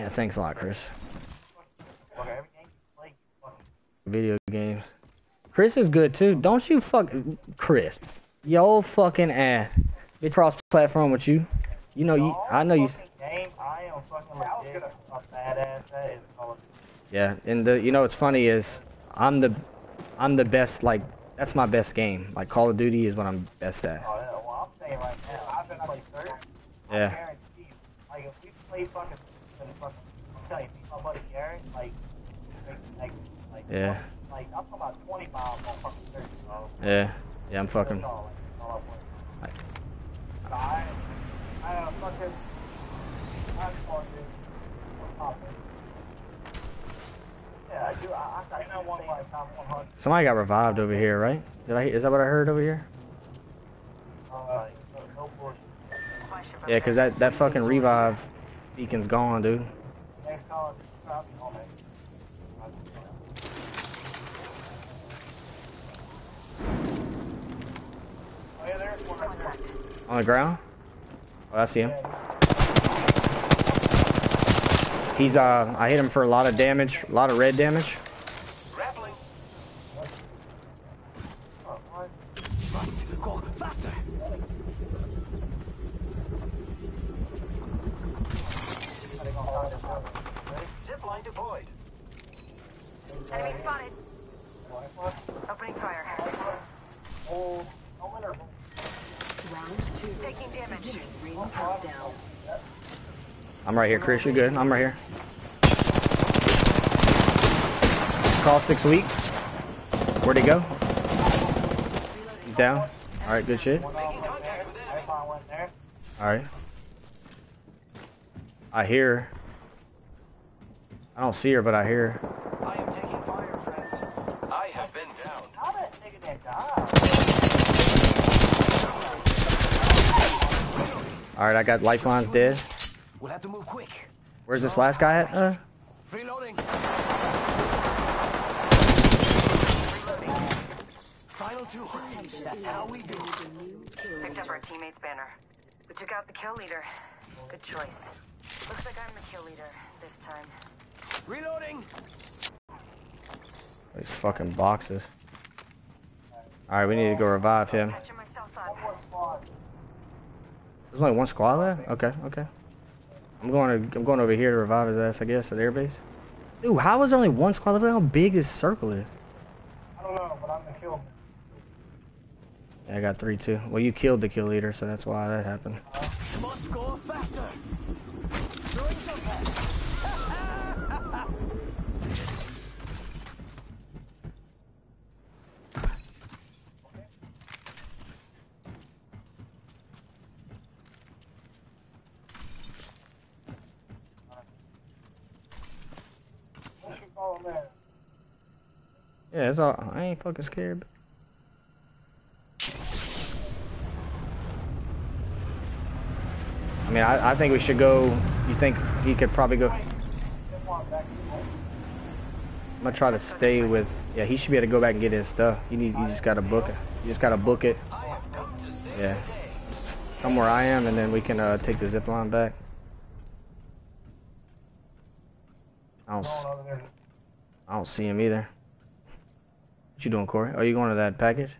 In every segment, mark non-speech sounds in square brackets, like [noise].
Yeah, thanks a lot, Chris. Okay, every game you play, you fucking Video games. Chris is good too. Don't you fuck Chris. Yo fucking ass. Bitch cross platform with you. You know you I know you fucking game. I am fucking legit a badass. That is Call of Duty. Yeah, and the you know what's funny is I'm the I'm the best like that's my best game. Like Call of Duty is what I'm best at. Oh, yeah, well, I'm saying right now, I've been playing third. I guarantee you, like if we play fucking, I'm you, my buddy Gary, like, like, like, like, Yeah. like I'm talking about 20 miles on fucking third. So, Yeah. Yeah, I'm fucking all, like, all I. So I, I uh, fucking, I'm fucking, I'm popping. Yeah, I do. I, I, I want my top 100. somebody got revived over here, right? Did I is that what I heard over here? Uh, no, no bullshit. Yeah, cause that, that fucking revive beacon's gone, dude. On the ground? Oh, I see him. He's uh I hit him for a lot of damage, a lot of red damage. Grappling. Oh, what? Must go faster. How they gonna find us out? Ready? Zip line deployed. Enemy spotted. Opening fire. Oh, no interval. Round two. Taking damage. Ring countdown. I'm right here, Chris. You're good. I'm right here. Caustic weak. Where'd he go? He's down. Alright, good shit. One off went there. Life one went there. Alright. I hear her. I don't see her, but I hear her. I am taking fire, friends. I have been down. How that nigga that died? Alright, I got lifelines dead. We'll have to move quick. Where's this last guy at? Uh, Reloading. Final two. That's how we do. Picked up our teammate's banner. We took out the kill leader. Good choice. Looks like I'm the kill leader this time. Reloading. these fucking boxes. Alright, we need to go revive him. Patching myself up. One squad. There's only one squad left? Okay, okay. I'm going to I'm going over here to revive his ass, I guess, at airbase. Dude, how is there only one squad left? Look how big this circle is. I don't know, but I'm gonna kill him. Yeah, I got three too. Well, you killed the kill leader, so that's why that happened. Must go faster. Throwing jump pad. Let's keep following there. Yeah, it's all. I ain't fucking scared. I mean, I, I think we should go. You think he could probably go? I'm gonna try to stay with. Yeah, he should be able to go back and get his stuff. You need. You just gotta book it. You just gotta book it. Yeah. Come where I am, and then we can uh, take the zip line back. I don't. s- Going over there. I don't see him either. What you doing, Corey? Are you going to that package?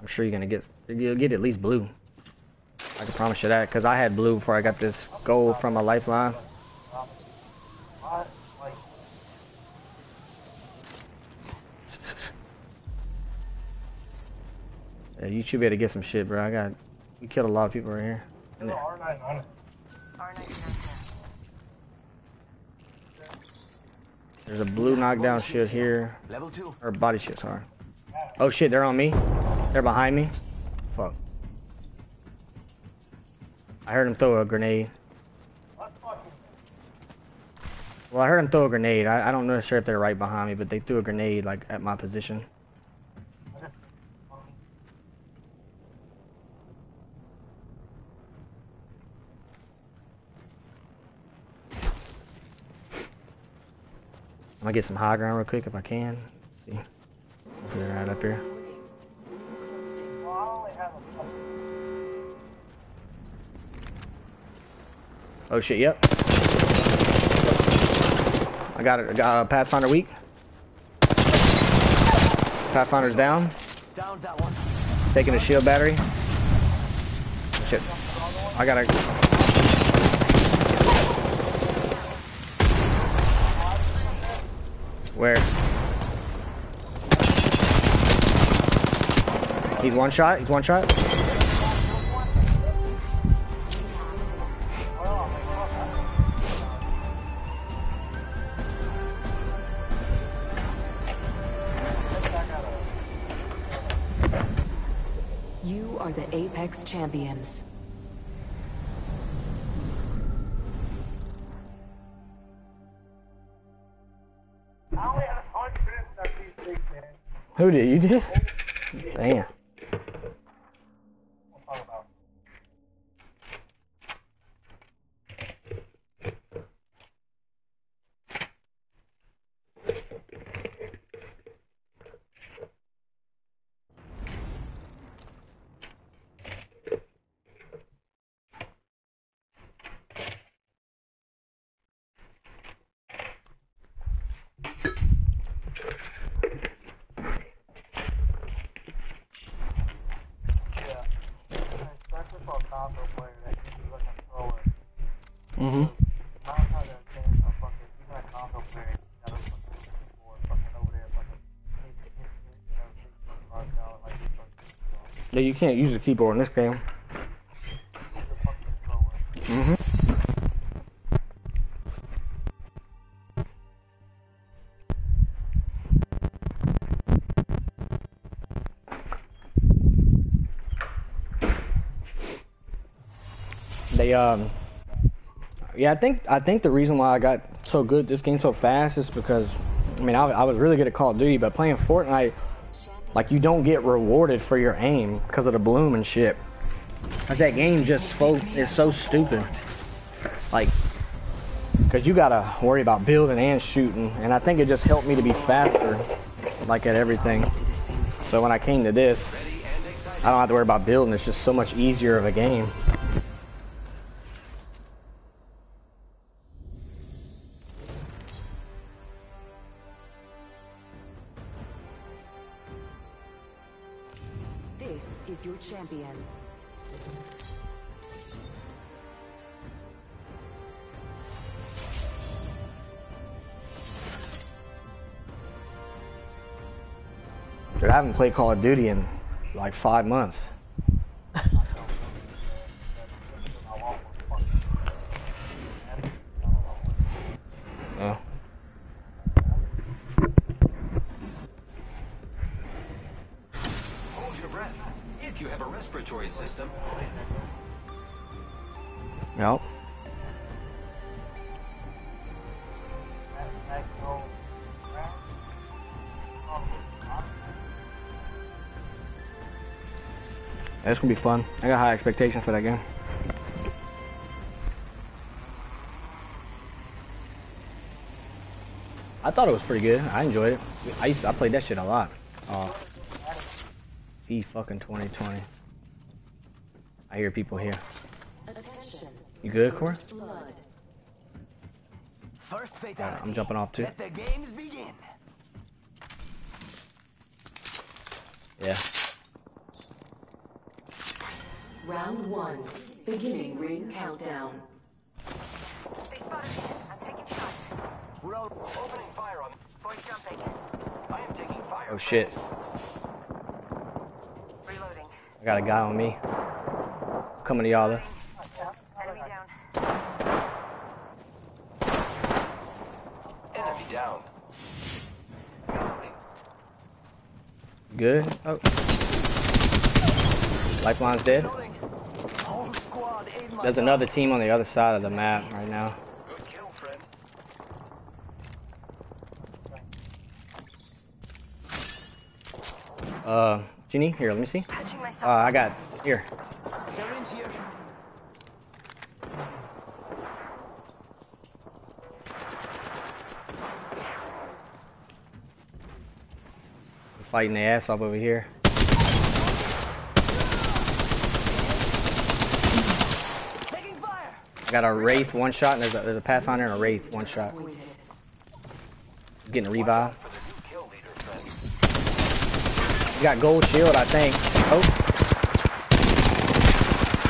I'm sure you're gonna get. You'll get at least blue. I can promise you that, cause I had blue before I got this gold from a lifeline. Yeah, you should be able to get some shit, bro. I got. We killed a lot of people right here. there's R9 on it. R99 There's a blue knockdown shit here. Level two. Or body shit, sorry. Oh shit, they're on me. They're behind me. Fuck. I heard him throw a grenade. Well, I heard him throw a grenade. I, I don't know sure if they're right behind me, but they threw a grenade like at my position. Gonna get some high ground real quick if I can. see. They're right up here. Oh shit, yep. I got it. I got a Pathfinder weak. Pathfinder's down. Taking a shield battery. Shit. I gotta. Where? He's one shot. He's one shot. You are the Apex Champions. Who did you did? Damn. We'll talk about. Yeah. Especially for a console player that uses like a controller. Mm-hmm. Nine times out of ten, a fucking even a console player that was fucking keyboard fucking over there fucking hit hit hit you know hit fucking cards out like this fucking Yeah, you can't use the keyboard in this game. controller. Mm-hmm. They um yeah, I think I think the reason why I got so good this game so fast is because I mean I, I was really good at Call of Duty, but playing Fortnite like you don't get rewarded for your aim because of the bloom and shit. Cause that game just so is so stupid. Like, cause you gotta worry about building and shooting, and I think it just helped me to be faster, like at everything. So when I came to this, I don't have to worry about building. It's just so much easier of a game. Haven't played Call of Duty in like five months. Oh. Hold your breath. If you have a respiratory system, Yep. It's gonna be fun. I got high expectations for that game. I thought it was pretty good. I enjoyed it. I used to, I played that shit a lot. Oh. E fucking 2020. I hear people here. Attention. You good? Blood. first Alright, fatality. I'm jumping off too. Let the games begin. Yeah. Round one. Beginning ring countdown. They spotted me. I'm taking shots. Road opening fire on. Boys jumping. I am taking fire. Oh shit. Reloading. I got a guy on me. Coming to y'all though. Enemy down. Enemy down. Good? Oh. Lifeline's dead. There's another team on the other side of the map right now. Uh, Ginny, here, let me see. Uh, I got, here. Fighting the ass off over here. Got a Wraith one shot, and there's a, there's a Pathfinder and a Wraith one shot. Getting a revive. For the new kill leader, friends. You got gold shield, I think. Oh.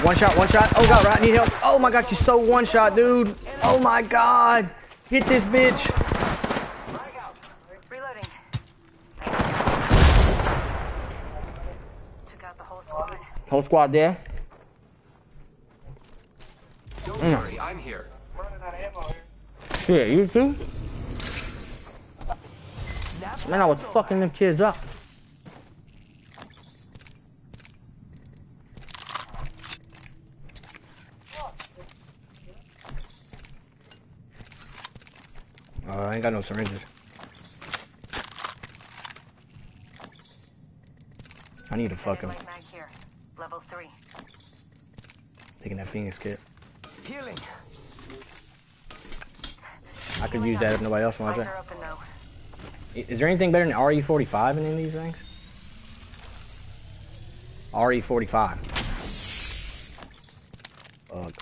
One shot, one shot. Oh god, right, I need help. Oh my god, she's so one shot, dude. Oh my god. Hit this bitch. Reloading. Took out the whole squad. Whole squad there. Don't Mm. worry, I'm here. Running out of ammo here. Shit, you too? Man, I was fucking them kids up. Uh, I ain't got no syringes. I need to fuck Light mag here. Level three. taking that Phoenix kit. Healing. I could use that if nobody else wants it. are open though. I- Is there anything better than RE45 in any of these things? RE45. Fuck.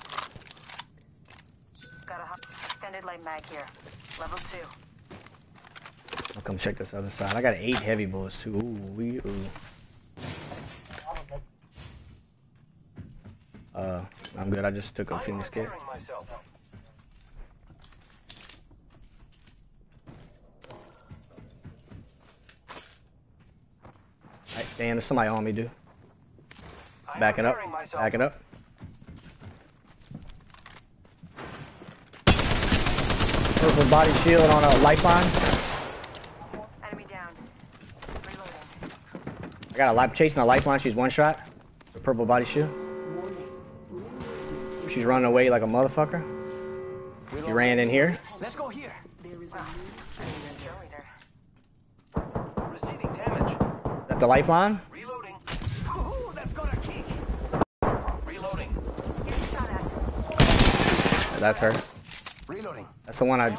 Got a extended light mag here. Level two. I'll come check this other side. I got eight heavy bullets too. Ooh, we ooh. Uh, I'm good. I just took a I'm Phoenix kit. repairing myself. Hey, damn, there's somebody on me, dude. I'm Backing up. repairing myself. Backing up. Purple body shield on a lifeline. Enemy down. Reloading. I got a life chasing a lifeline. She's one shot. The purple body shield. She's running away like a motherfucker. She ran in here. Let's go here. There is a Receiving damage. That the lifeline. Reloading. Ooh, that's gonna kick. Reloading. Getting shot at. That's her. Reloading. That's the one I.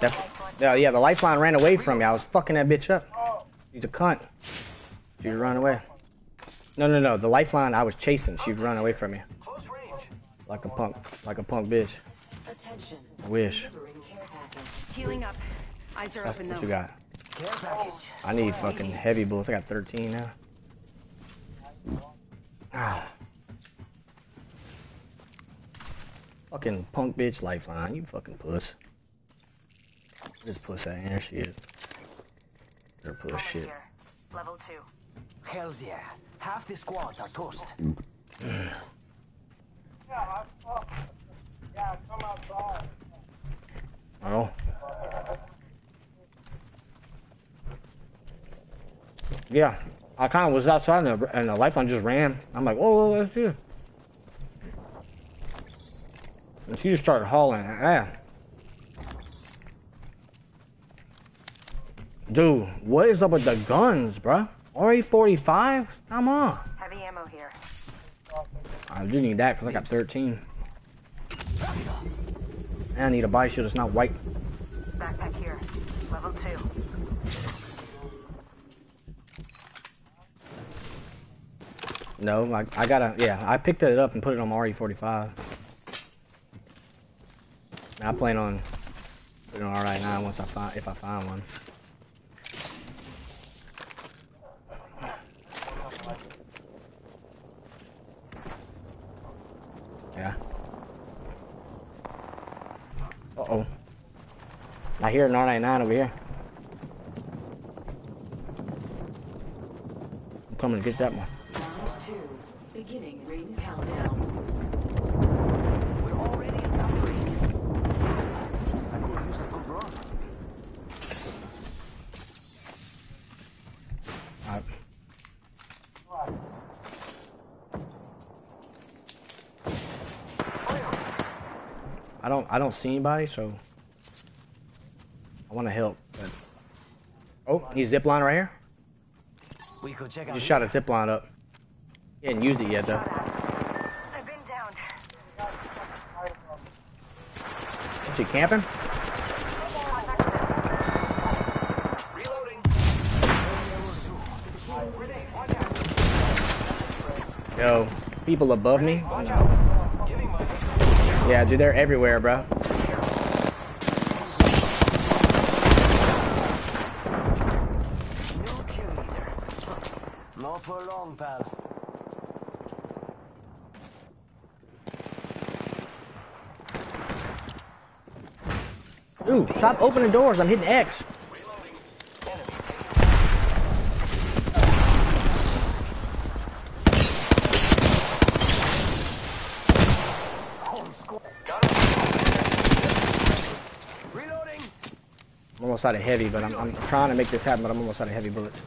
That, yeah, yeah. The lifeline ran away from me. I was fucking that bitch up. She's a cunt. She was running away. No, no, no. The lifeline I was chasing. She'd run away from me Close range. Like a punk, like a punk bitch. attention. I wish. Delivering care package. Healing up. Eyes are That's open what though. you got. I need fucking heavy bullets. I got 13 now. Ah. Fucking punk bitch lifeline. You fucking puss. This puss out here. She is. Her puss shit. Level two. Hells yeah. Half the squads are toast. Yeah, I fuck. Yeah, come outside. Oh. Yeah, I kind of was outside and the, and the lifeline just ran. I'm like, whoa, that's you. And she just started hauling ass. Dude, what is up with the guns, bruh? RE45? Come on. Heavy ammo here. I do need that because I got 13. And I need a body shield that's not white. Backpack here. Level two. No, I, I gotta, yeah, I picked it up and put it on my RE45. I plan on putting it on right now once I find, if I find one. Yeah. Uh-oh. I hear an R99 over here. I'm coming to get that one. Round two. Beginning ring countdown. I don't I don't see anybody, so I want to help. But... Oh, he's zipline right here. We could check. it. just shot a zipline up. He hadn't used it yet though. I've been down. Is he camping? Yo, people above me. Yeah, dude, they're everywhere, bro. New kill leader. Not for long, pal. Ooh, stop opening doors. I'm hitting X. Home squad. Reloading. I'm almost out of heavy, but I'm, I'm trying to make this happen, but I'm almost out of heavy bullets.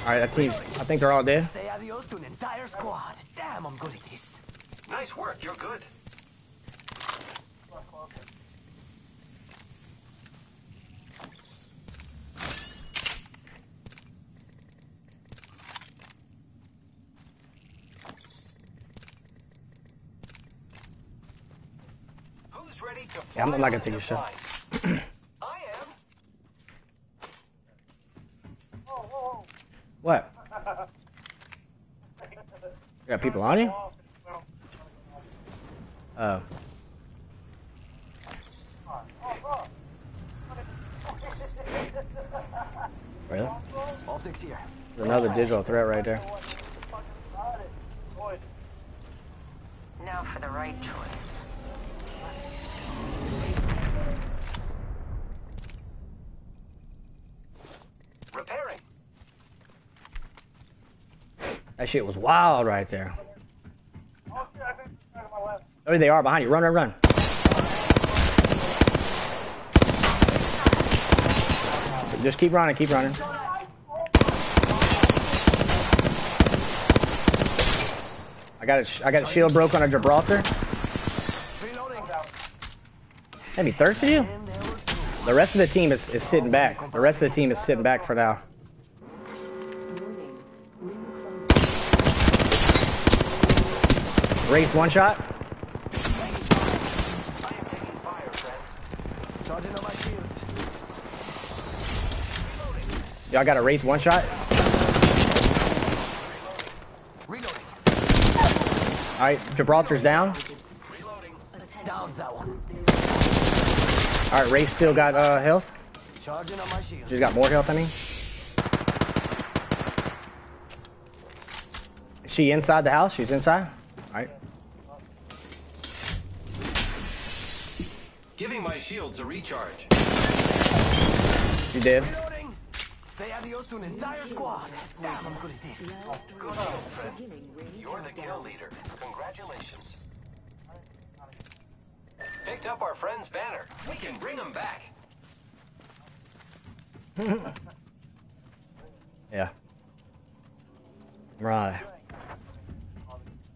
Alright, that team, I think they're all dead. Say adios to an entire squad. Damn, I'm good at this. Nice work. You're good. Who's ready to Yeah, I'm fly not gonna take a the shot. I am. What? You got people on you? Oh. Really? Optics here. There's another digital threat right there. Now for the right choice. Repairing. That shit was wild right there. Oh, they are behind you. Run, run, run. Just keep running, keep running. I got a, I got a shield broke on a Gibraltar. Reloading. Maybe thirsty you? The rest of the team is, is sitting back. The rest of the team is sitting back for now. Wraith one shot. Y'all got a Wraith one shot. All right, Gibraltar's down. Reloading. Down that one. All right, Wraith still got uh, health. She's got more health. I mean, she inside the house. She's inside. All right. Giving my shields a recharge. You did. Say adios to an entire squad. Damn, I'm good at this. Good job, friend. You're the kill leader. Congratulations. Picked up our friend's banner. We can bring him back. [laughs] Yeah. Right.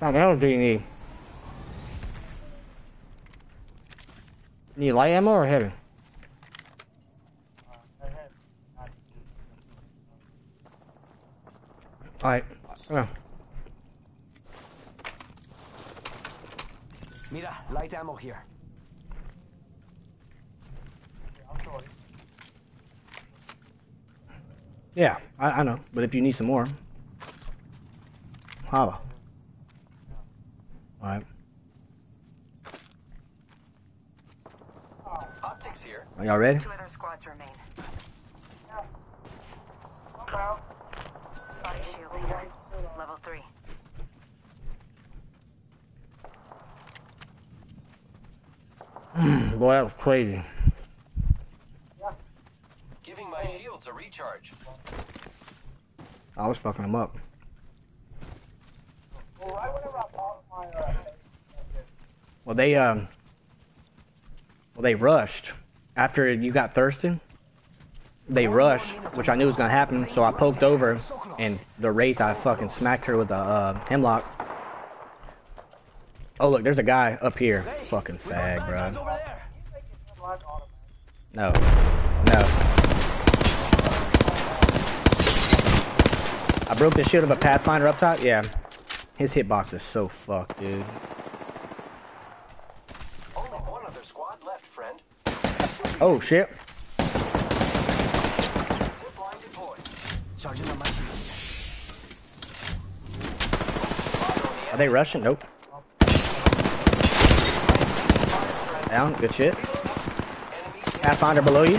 The hell do you need? Need light ammo or heavy? Alright. Yeah. Mira, light ammo here. Yeah, I, I know. But if you need some more, holla. Alright. Oh, optics here. Are y'all ready? Two other squads remain. Body shielding. Level three. [clears throat] Boy, that was crazy. Giving my shields a recharge. I was fucking them up. Well, they um, well they rushed after you got thirsty. they rushed, which I knew was gonna happen. So I poked over, and the wraith I fucking smacked her with a uh, Hemlok. Oh look, there's a guy up here. Fucking fag, bro. No, no. I broke the shield of a Pathfinder up top. Yeah, his hitbox is so fucked, dude. Only one other squad left, friend. Oh shit. Zipline deployed. Sergeant on my. Are they rushing? Nope. Down. Good shit. Pathfinder below you.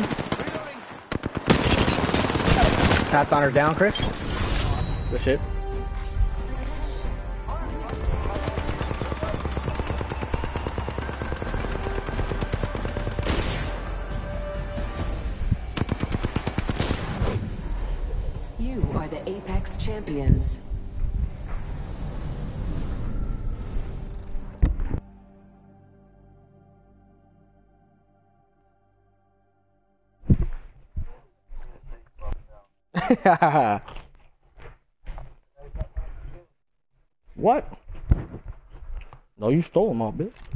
Pathfinder's down, Chris. Good shit. Champions. [laughs] what? No, you stole them all, bitch.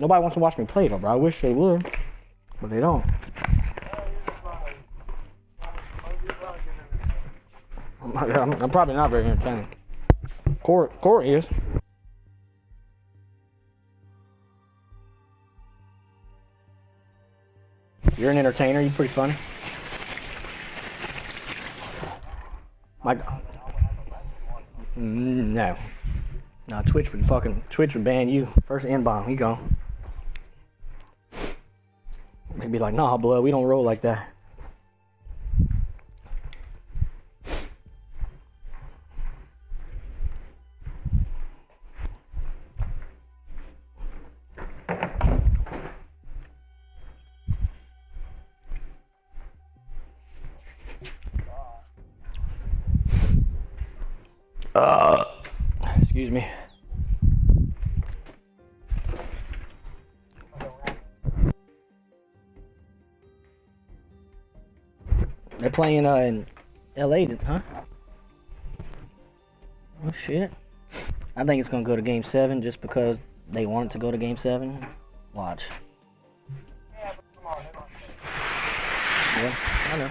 Nobody wants to watch me play though, bro. I wish they would, but they don't. I'm, I'm, probably not very entertaining. Court, court is. You're an entertainer. You're pretty funny. My, Mm, no, no. Twitch would fucking Twitch would ban you. First N bomb. You go. They'd be like, Nah, blood. We don't roll like that. Playing uh, in LA, huh? Oh shit. I think it's gonna go to game seven just because they want it to go to game seven. Watch. Yeah, I know.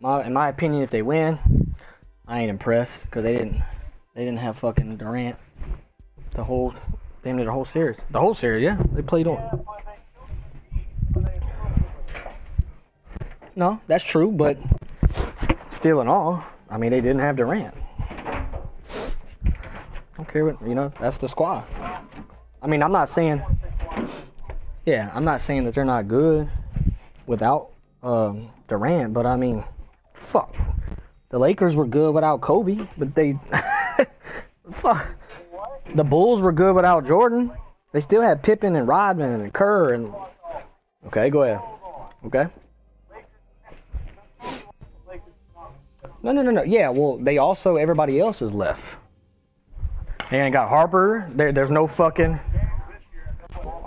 My, in my opinion, if they win, I ain't impressed because they didn't, they didn't have fucking Durant the whole, they did the whole series. The whole series, yeah. They played on. No, that's true, but still in all, I mean, they didn't have Durant. care what, you know, that's the squad. I mean, I'm not saying, yeah, I'm not saying that they're not good without um, Durant, but I mean, fuck. The Lakers were good without Kobe, but they, [laughs] fuck. The Bulls were good without Jordan. They still had Pippen and Rodman and Kerr and. Okay, go ahead. Okay. No, no, no, no. Yeah, well, they also everybody else is left. They ain't got Harper. There, there's no fucking.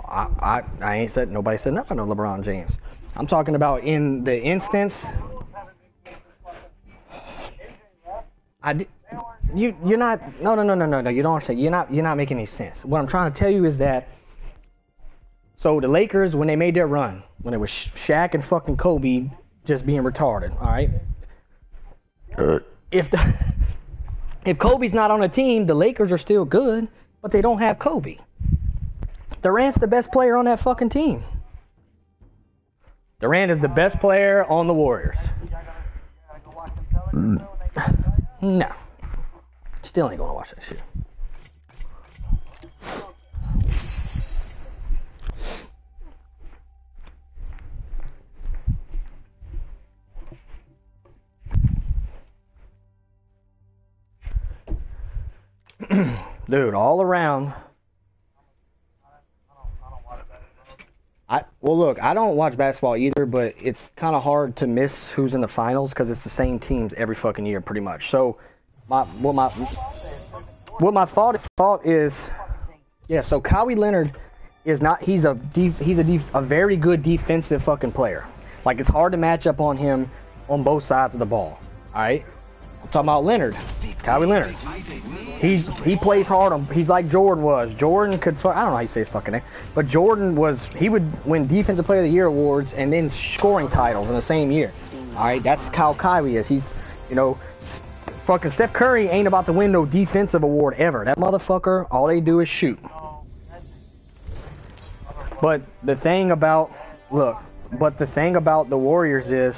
I, I, I ain't said nobody said nothing on LeBron James. I'm talking about in the instance. I di- you you're not no no no no no no you don't understand you're not you're not making any sense. What I'm trying to tell you is that. So the Lakers when they made their run when it was Sha- Shaq and fucking Kobe just being retarded, all right. If the [laughs] if Kobe's not on a team, the Lakers are still good, but they don't have Kobe. Durant's the best player on that fucking team. Durant is the best player on the Warriors. Mm. No. Still ain't gonna watch that shit. Dude, all around. I well, look, I don't watch basketball either, but it's kind of hard to miss who's in the finals because it's the same teams every fucking year, pretty much. So, my what my what my thought thought is, yeah. So Kawhi Leonard is not. He's a def, he's a def, a very good defensive fucking player. Like it's hard to match up on him on both sides of the ball. All right, I'm talking about Leonard, Kawhi Leonard. He he plays hard on. He's like Jordan was. Jordan could. I don't know how you say his fucking name, but Jordan was. He would win Defensive Player of the Year awards and then scoring titles in the same year. All right, that's how Kyrie is. He's, you know, fucking Steph Curry ain't about to win no defensive award ever. That motherfucker, all they do is shoot. But the thing about look, but the thing about the Warriors is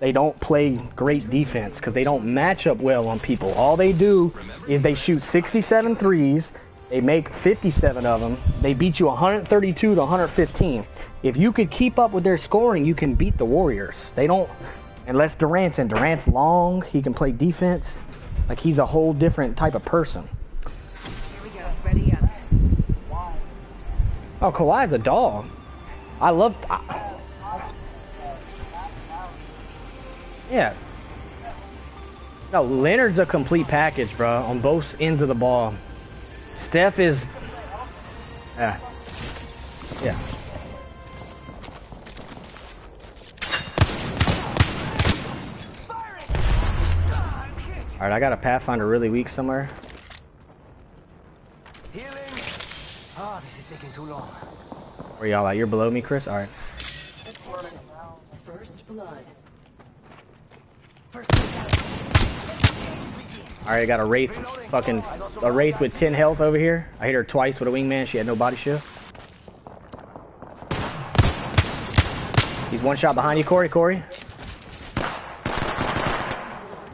they don't play great defense because they don't match up well on people. All they do is they shoot 67 threes, they make 57 of them, they beat you 132 to 115. If you could keep up with their scoring, you can beat the Warriors. They don't, unless Durant's in. Durant's long, he can play defense. Like he's a whole different type of person. Oh, Kawhi's a dog. I love. I, yeah. No, Leonard's a complete package, bro, on both ends of the ball. Steph is. Yeah. Yeah. All right, I got a Pathfinder really weak somewhere. Healing. Ah, this is taking too long. Where y'all at? You're below me, Chris. All right. First blood. All right, I got a wraith, fucking a wraith with 10 health over here. I hit her twice with a wingman. She had no body shield. He's one shot behind you, Corey. Corey.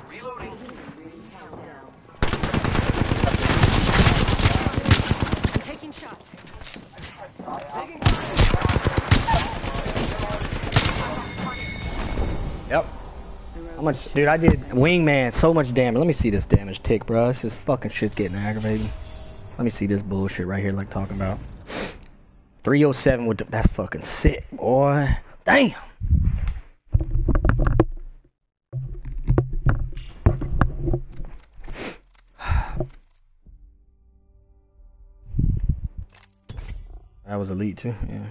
Reloading. Countdown. I'm taking shots. Yep. How much, dude? I did wingman so much damage. Let me see this damage tick, bro. This is fucking shit getting aggravating. Let me see this bullshit right here, like talking about. 307 with the, that's fucking sick, boy. Damn. [sighs] That was elite too, yeah.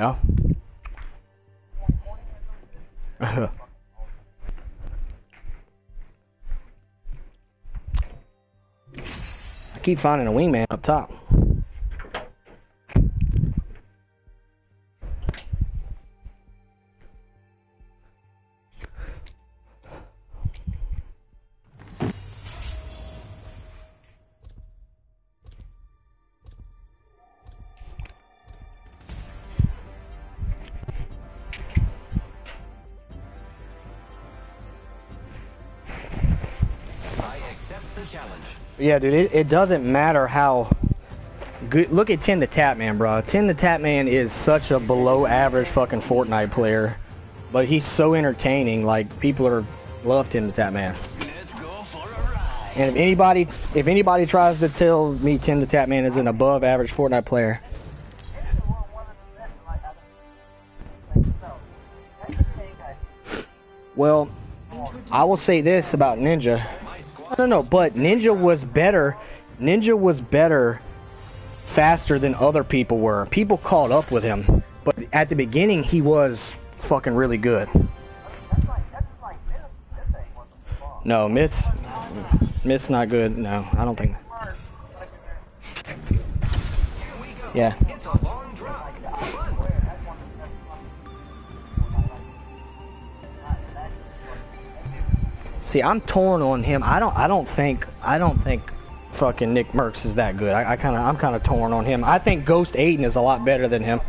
Ja. [laughs] I keep finding a wingman up top. Yeah, dude, it, it doesn't matter how good. Look at Tim the Tatman, bro. Tim the Tatman is such a below average fucking Fortnite player, but he's so entertaining. Like, people are love Tim the Tatman. Let's go for a ride. And if anybody if anybody tries to tell me Tim the Tatman is an above average Fortnite player, well, I will say this about Ninja. No, no, but Ninja was better. Ninja was better faster than other people were. People caught up with him, but at the beginning he was fucking really good. No, Myth's Myth's not good. No, I don't think. Yeah. See, I'm torn on him. I don't. I don't think. I don't think fucking Nick Mercs is that good. I, I kind of. I'm kind of torn on him. I think Ghost Aydan is a lot better than him.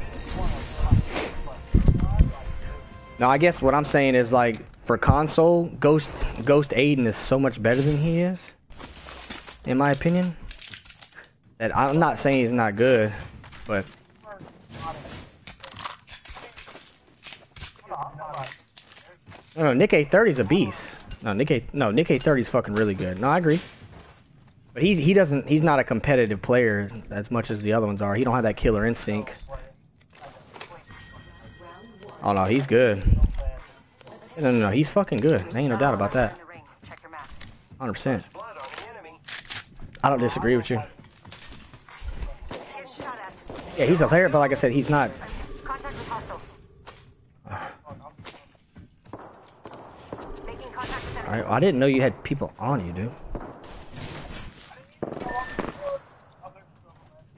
Now, I guess what I'm saying is like for console, Ghost Ghost Aydan is so much better than he is, in my opinion. That I'm not saying he's not good, but. No, NickEh30 is a beast. No, NickEh no NickEh30 is fucking really good. No, I agree. But he's he doesn't he's not a competitive player as much as the other ones are. He don't have that killer instinct. Oh no, he's good. No, no, no, he's fucking good. There ain't no doubt about that. In the ring. Check your map. Hundred percent. Blood on the enemy. I don't disagree with you. Yeah, he's a player, but like I said, he's not. Contact with hostile. Making contact with All enemy. right, I didn't know you had people on you, dude.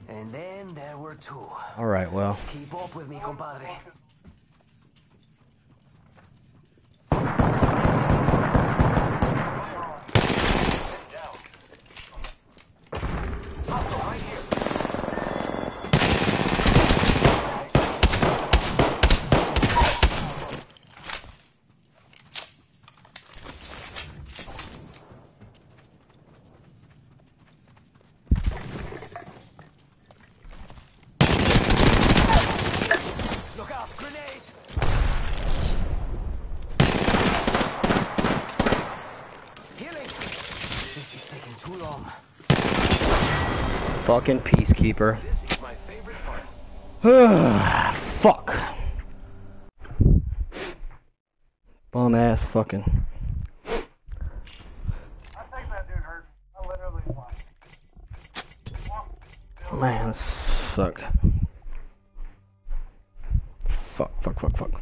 And then there were two. All right, well, Keep up with me, compadre. Down. Look out, grenade! Healing! This is taking too long. Fucking peacekeeper. [sighs] Fuck. Bum ass fucking. Man, this sucked. Fuck, fuck, fuck, fuck.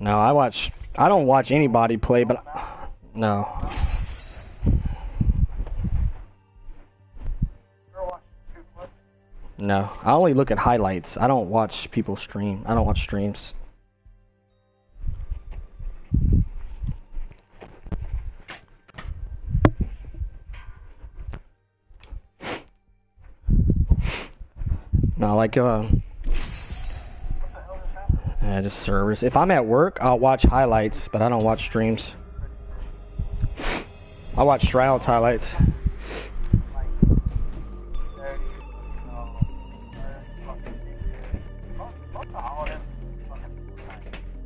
No, I watch. I don't watch anybody play, but no. Two clips. No, I only look at highlights. I don't watch people stream. I don't watch streams. No, like uh, yeah, just servers. If I'm at work, I'll watch highlights, but I don't watch streams. I watch Shroud's highlights. Uh,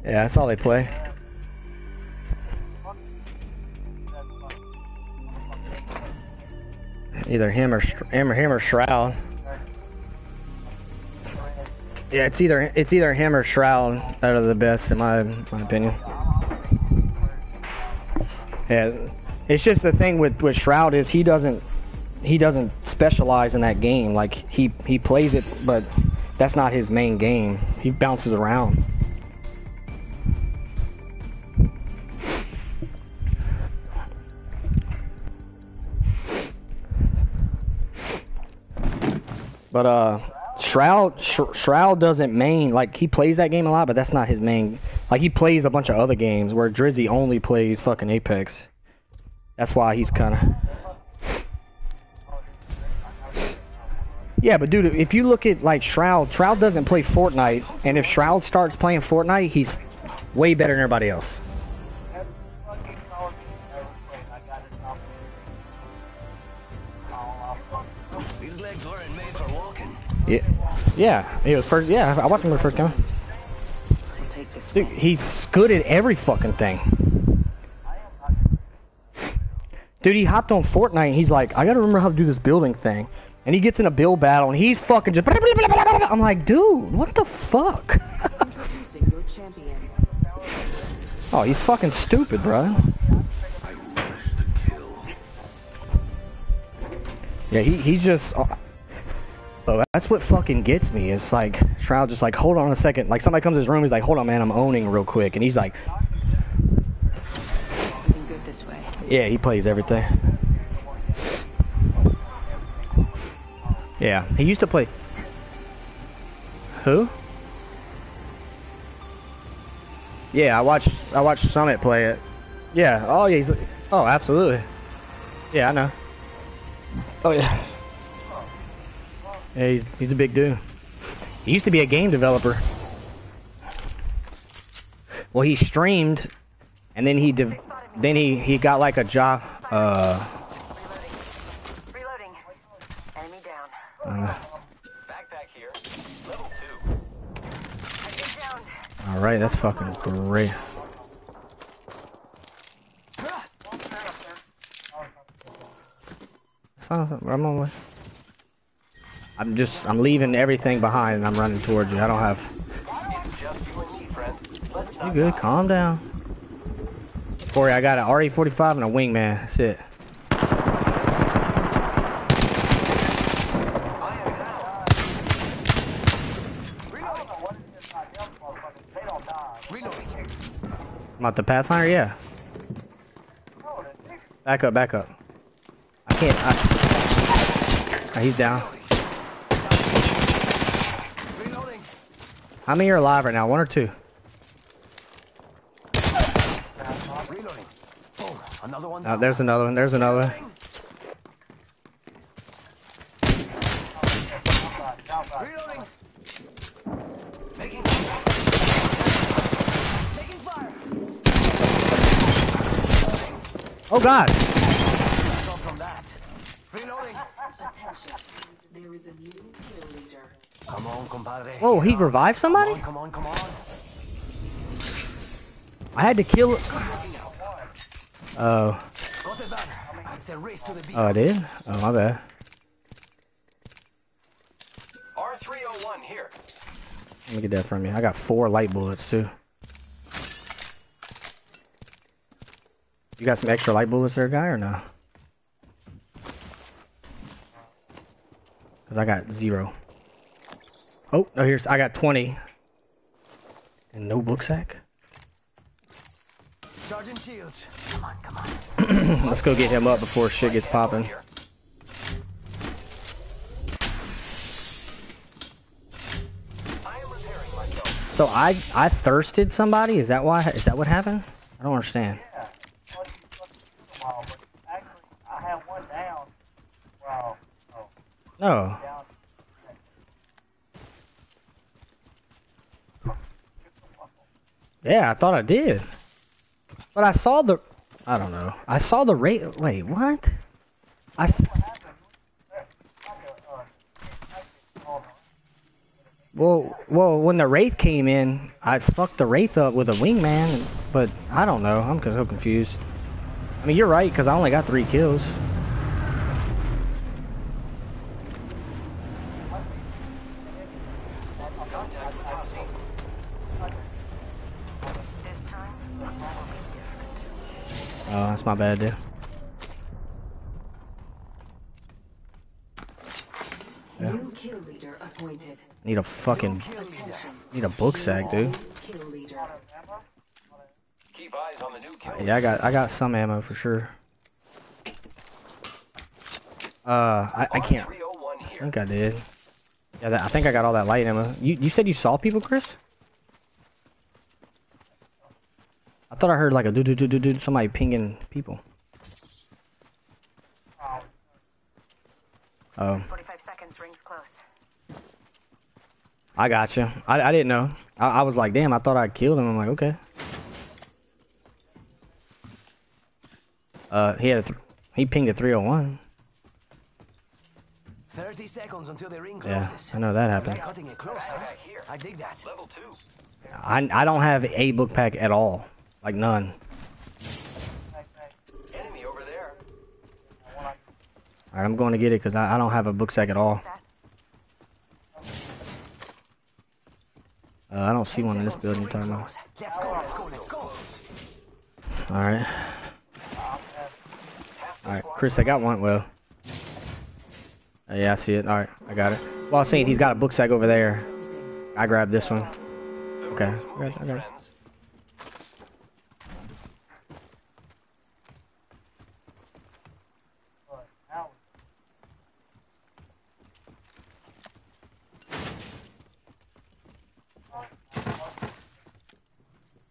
Yeah, that's all they play. Either him or him or him or Shroud. Yeah, it's either it's either him or Shroud that are the best in my my opinion. Yeah, it's just the thing with with Shroud is he doesn't he doesn't specialize in that game. Like he he plays it, but that's not his main game. He bounces around. But uh, Shroud Sh- Shroud doesn't main like he plays that game a lot, but that's not his main. Like he plays a bunch of other games where Drizzy only plays fucking Apex. That's why he's kind of. Yeah, but dude, if you look at like Shroud, Shroud doesn't play Fortnite, and if Shroud starts playing Fortnite, he's way better than everybody else. Yeah, yeah, he was first. Yeah, I watched him when he first came. out. We'll take this Dude, he's good at every fucking thing. Dude, he hopped on Fortnite and he's like, I gotta remember how to do this building thing. And he gets in a build battle and he's fucking just. [laughs] I'm like, dude, what the fuck? Introducing your champion. oh, he's fucking stupid, bro. Yeah, he, he's just. Uh, that's what fucking gets me. It's like Shroud just like, hold on a second. Like somebody comes to his room, he's like, hold on, man, I'm owning real quick, and he's like, good this way. Yeah, he plays everything. Yeah, he used to play. Who? Yeah, I watched I watched Summit play it. Yeah. Oh yeah. He's, oh, absolutely. Yeah, I know. Oh yeah. Yeah, he's, he's a big dude. He used to be a game developer. Well, he streamed, and then he then he he got like a job. Uh, Reloading. Enemy down. All right, that's fucking great. That's fine. I'm on my. I'm just, I'm leaving everything behind and I'm running towards you. I don't have. You good? Calm down. Corey, I got an RE45 and a wingman. That's it. About the Pathfinder? Yeah. Back up, back up. I can't. I... Ah, he's down. Reloading. How many are alive right now? One or two? Another one. Oh, there's another one. There's another one. Oh God! Back up from that. Reloading. Attention. There is a new kill leader. Come on, compadre. Whoa, he revived somebody? Come on, come on, come on. I had to kill. Oh, Got the banner. It's a race to the oh, I did. Oh, my bad. R301 here. Let me get that from you. I got four light bullets too. You got some extra light bullets there, guy, or no? Cause I got zero. Oh, no, here's I got twenty. And no book sack. Sergeant Shields. Come on, come on. [clears throat] Let's go get him up before shit gets popping. Here. I am repairing myself. So I I thirsted somebody. Is that why? Is that what happened? I don't understand. Yeah. Well, you fucking took a while, but actually, I had one down. Wow. Oh, oh. No. Yeah, I thought I did. But I saw the. I don't know. I saw the rate. Wait, what? I. Well, well, when the wraith came in, I fucked the wraith up with a wingman. But I don't know. I'm so confused. I mean, you're right because I only got three kills. This time, will be different. Oh, that's my bad, dude. New kill leader appointed. Need a fucking. Need a book sack, dude. Kill. Keep eyes on the new kill. Yeah, I got I got some ammo for sure. Uh, I, I can't. R301 I think I did. Yeah, that, I think I got all that light ammo. You you said you saw people, Chris? I thought I heard like a do do do do do somebody pinging people. Oh, 45 seconds, rings close. I got you. I, I didn't know. I, I was like, damn, I thought I killed him. I'm like, okay. Uh, he had a th- he pinged a 301. 30 seconds until the ring closes. Yeah. I know that They're happened. cutting it close, huh? I dig that. Level 2. I I don't have a book pack at all, like none. Enemy over there. All right, I'm going to get it because I, I don't have a book sack at all. Uh, I don't see one in this building you're talking about. Let's go, let's go, let's go. All right, all right, Chris, I got one. Well, uh, yeah, I see it. All right, I got it. Well, I he's got a book sack over there. I grabbed this one. Okay, I got, it,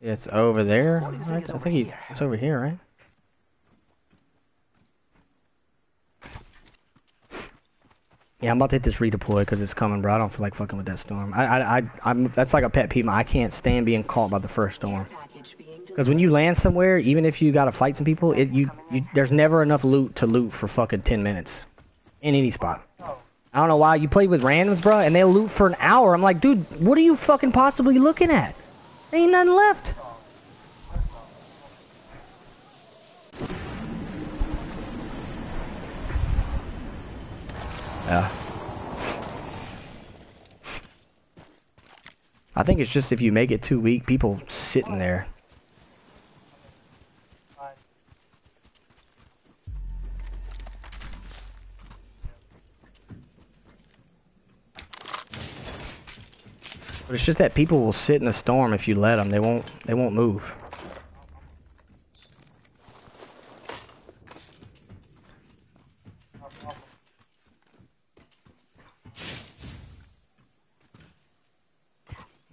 It's over there. What do you think Right? I think he, it's over here, right? Yeah, I'm about to hit this redeploy because it's coming, bro. I don't feel like fucking with that storm. I, I, I, I'm. That's like a pet peeve. I can't stand being caught by the first storm. Because when you land somewhere, even if you gotta fight some people, it you, you there's never enough loot to loot for fucking ten minutes, in any spot. I don't know why you play with randoms, bro, and they'll loot for an hour. I'm like, dude, what are you fucking possibly looking at? Ain't none left. Yeah. I think it's just if you make it too weak, people sitting there. But it's just that people will sit in a storm if you let them. They won't. They won't move.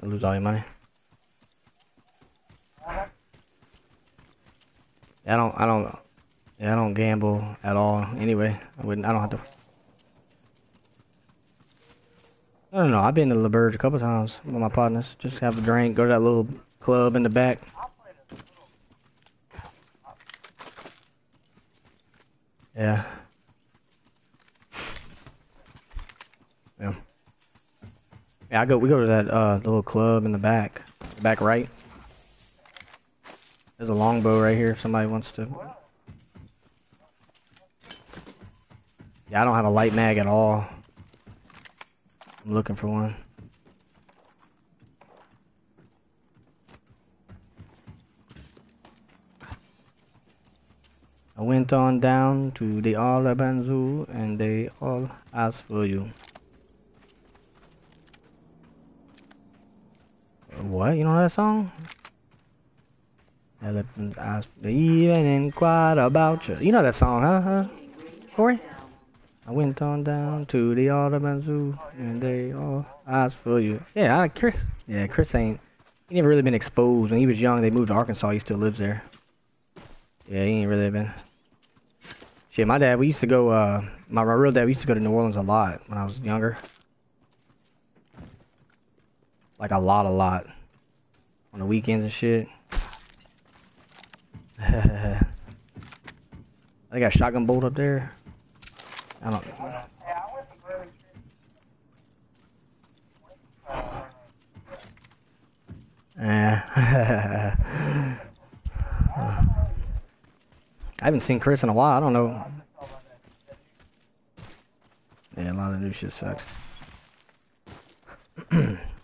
You'll lose all your money. I don't. I don't. I don't gamble at all. Anyway, I wouldn't. I don't have to. I don't know. I've been to L'Auberge a couple times with my partners. Just have a drink, go to that little club in the back. Yeah. Yeah. Yeah, I go. We go to that uh little club in the back, back right. There's a longbow right here. If somebody wants to. Yeah, I don't have a light mag at all. I'm looking for one. I went on down to the Alabama Zoo and they all asked for you. What? You know that song? Elephant asked even inquired about you. You know that song, huh? huh? Corey? I went on down to the Audubon Zoo and they all asked for you. Yeah, I, Chris. Yeah, Chris ain't. He never really been exposed. When he was young, they moved to Arkansas. He still lives there. Yeah, he ain't really been. Shit, my dad, we used to go, uh, my, my real dad, we used to go to New Orleans a lot when I was younger. Like a lot, a lot. On the weekends and shit. [laughs] I got a shotgun bolt up there. I Yeah. [laughs] I haven't seen Chris in a while. I don't know. Yeah, a lot of new shit sucks. [clears throat]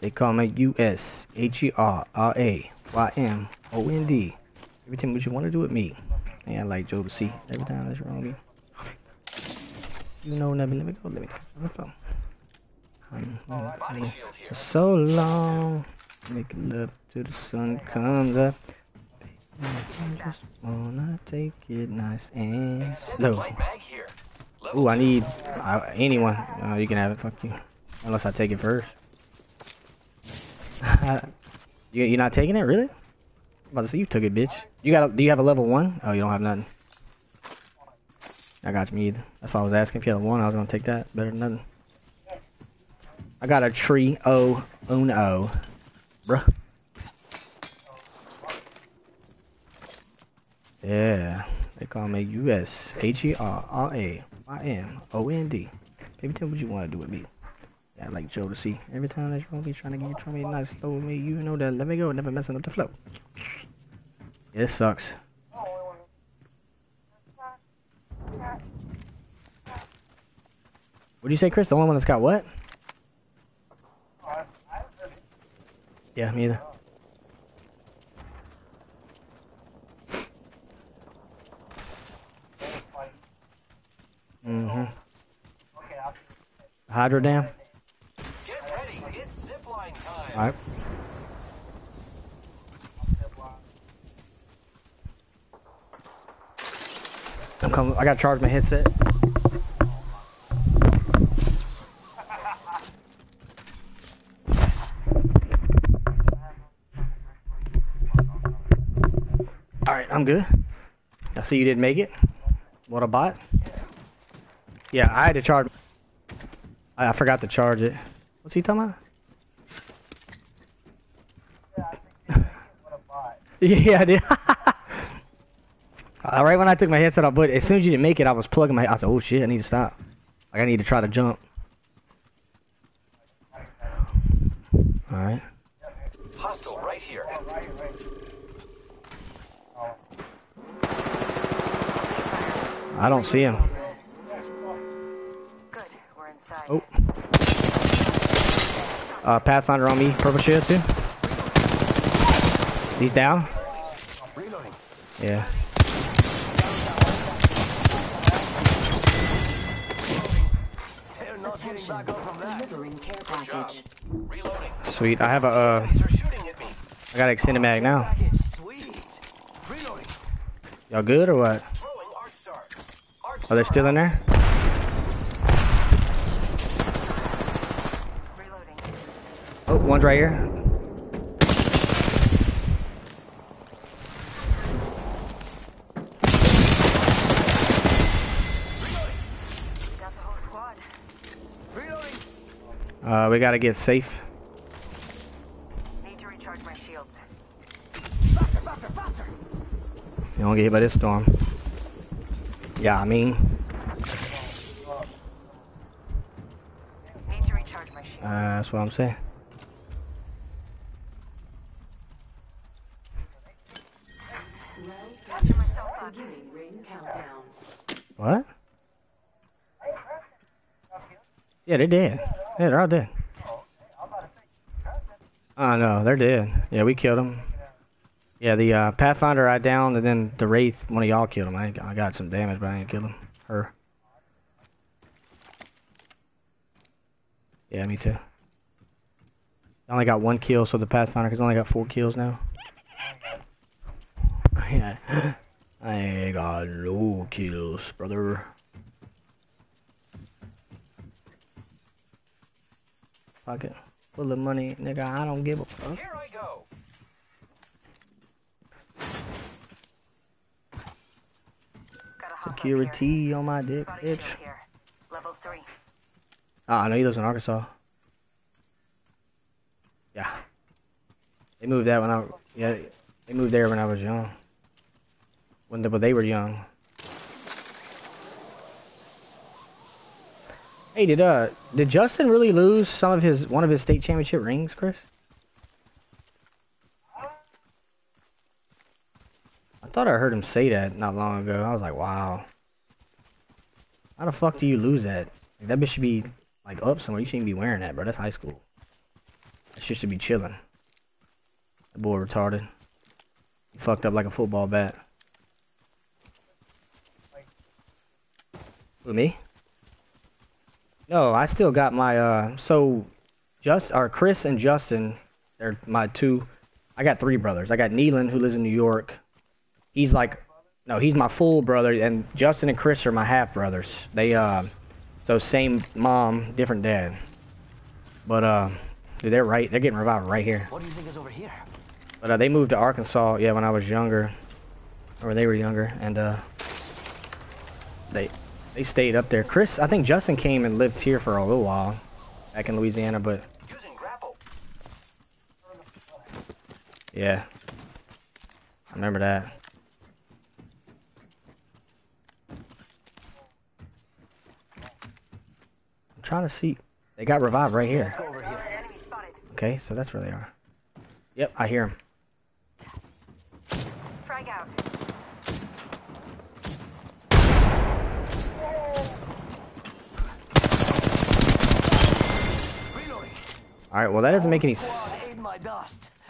They call me U S H E R R A Y M O N D. Everything what you want to do with me. Yeah, I like Joe to see. Every time that's wrong with me. You know, me let me go. Let me go. Let me go. Body shield here. so long, making love till the sun comes up. I just wanna take it nice and slow. Light mag here. Level Ooh, I need uh, anyone. Uh, you can have it. Fuck you. Unless I take it first. [laughs] you you're not taking it, really? I'm about to say you took it, bitch. You got? A, do you have a level one? Oh, you don't have nothing. I got me either. That's why I was asking if you had a one. I was gonna take that. Better than nothing. I got a tree oh, O uno, oh. bruh. Yeah, they call me U S H E R R A Y M O N D. Baby, tell me what you want to do with me. Yeah, like Joe to see. Every time that you're be trying to get you trying to be nice, slow with me, you know that. Let me go, never messing up the flow. It sucks. What'd you say, Chris? The only one that's got what? Yeah, me either. Mm-hmm. Hydro dam. Get ready. It's zipline time. All right. I'm coming. I gotta charge my headset. All right, I'm good. I see you didn't make it. What a bot. Yeah, I had to charge. I, I forgot to charge it. What's he talking about? [laughs] Yeah, I did. [laughs] All right, when I took my headset off, but as soon as you didn't make it, I was plugging my. I was like, "Oh shit, I need to stop. Like, I need to try to jump." All right. Hostile right here. I don't see him. Good, we're inside. Oh. Uh, Pathfinder on me, purple shield too. He's down. Reloading. Yeah. They're not getting Attention. back up from that. Delivering care Job. package. Yeah. Sweet. I have a. Uh. I got an extended mag now. Y'all good or what? Are they still in there? Oh, one's right here. Got the whole squad. Reloading. Uh, we gotta get safe. Need to recharge my shields. Faster, faster, faster. You don't get hit by this storm. Yeah, I mean, Need to recharge my shields. uh, that's what I'm saying. Well, Patching myself up. beginning ring countdown. What? Yeah, they're dead. Yeah, they're all dead. Oh no, they're dead. Yeah, we killed them. Yeah, the uh, Pathfinder I downed, and then the Wraith, one of y'all killed him. I, I got some damage, but I didn't kill him. Her. Yeah, me too. I only got one kill, so the Pathfinder has only got four kills now. [laughs] Yeah. [gasps] I got no kills, brother. Fuck it. Full of money, nigga. I don't give a fuck. Here I go. Security on my dick, bitch. Level three. Ah, I know he lives in Arkansas. Yeah. They moved that when I yeah they moved there when I was young. When they, but they were young. Hey, did uh did Justin really lose some of his one of his state championship rings, Chris? I thought I heard him say that not long ago. I was like, wow. How the fuck do you lose that? Like, that bitch should be like up somewhere. You shouldn't be wearing that, bro. That's high school. That shit should be chilling. That boy retarded. He fucked up like a football bat. With me? No, I still got my uh so just or Chris and Justin, they're my two I got three brothers. I got Neelan who lives in New York. He's like no, he's my full brother and Justin and Chris are my half brothers. They uh so same mom, different dad. But uh dude, they're right they're getting revived right here. What do you think is over here? But uh, they moved to Arkansas, yeah, when I was younger, or they were younger, and uh, they they stayed up there. Chris, I think Justin came and lived here for a little while, back in Louisiana, but yeah, I remember that. I'm trying to see. They got revived right here. Let's go over here. Enemy spotted. Okay, so that's where they are. Yep, I hear them. Frag out. All right, well that doesn't make any.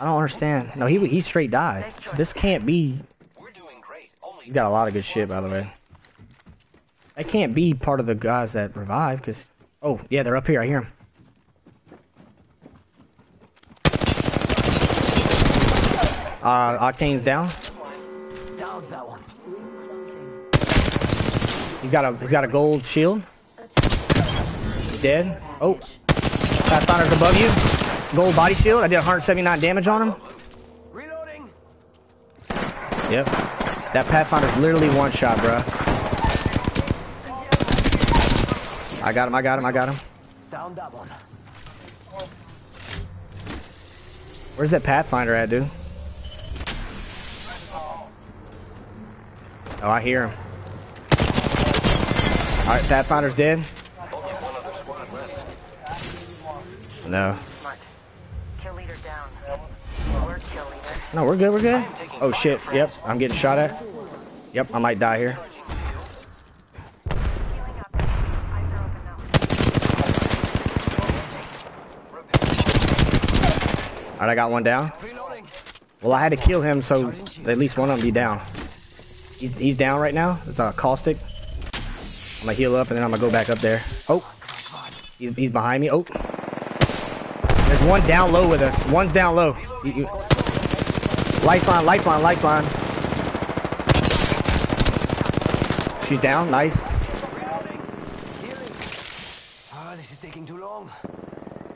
I don't understand. No, he he straight died. This can't be. You got a lot of good shit, by the way. That can't be part of the guys that revive, because... Oh, yeah, they're up here. I hear them. Uh, Octane's down. He's got a he's got a gold shield. Dead. Oh, Pathfinder's above you. Gold body shield. I did 179 damage on him. Reloading. Yep. That Pathfinder's literally one shot, bruh. I got him. I got him. I got him. Down that one. Where's that Pathfinder at, dude? Oh, I hear him. All right, Pathfinder's dead. Only one other squad left. No. Smart. Kill leader down. Work, kill leader. No, we're good. We're good. Oh shit. Yep. I'm getting shot at. Yep, I might die here. Healing up. Eyes are open now. All right, I got one down. Well, I had to kill him, so at least one of them be down. He's, he's down right now. It's a caustic. I'm gonna heal up and then I'm gonna go back up there. Oh, he's, he's behind me. Oh, one down low with us. One's down low. Lifeline, lifeline, lifeline. She's down. Nice. Ah, this is taking too long.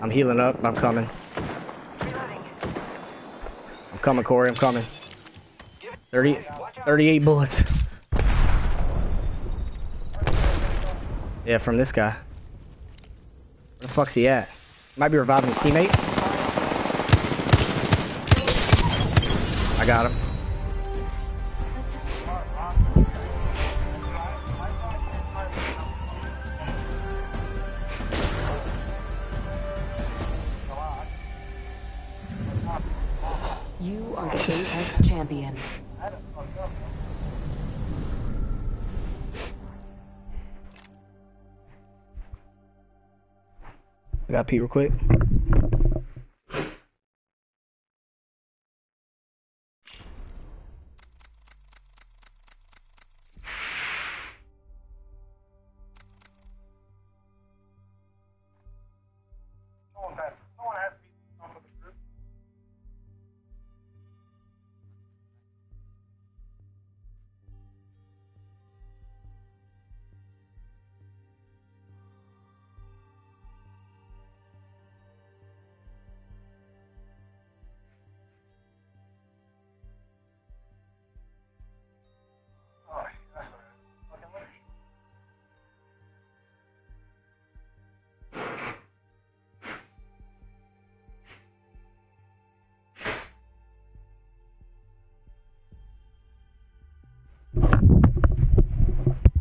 I'm healing up. I'm coming. I'm coming, Corey. I'm coming. 30, 38 bullets. Yeah, from this guy. Where the fuck's he at? Might be reviving his teammate. I got him. You are the Apex champions. I got Pete real quick.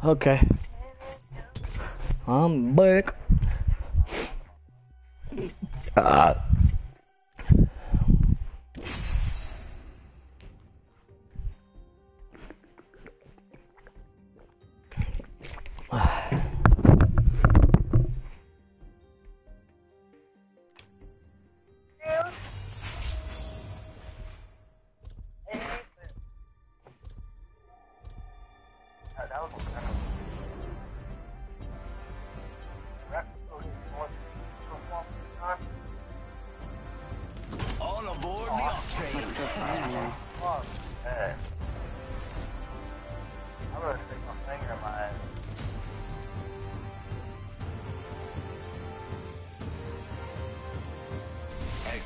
Okay. I'm back. Uh,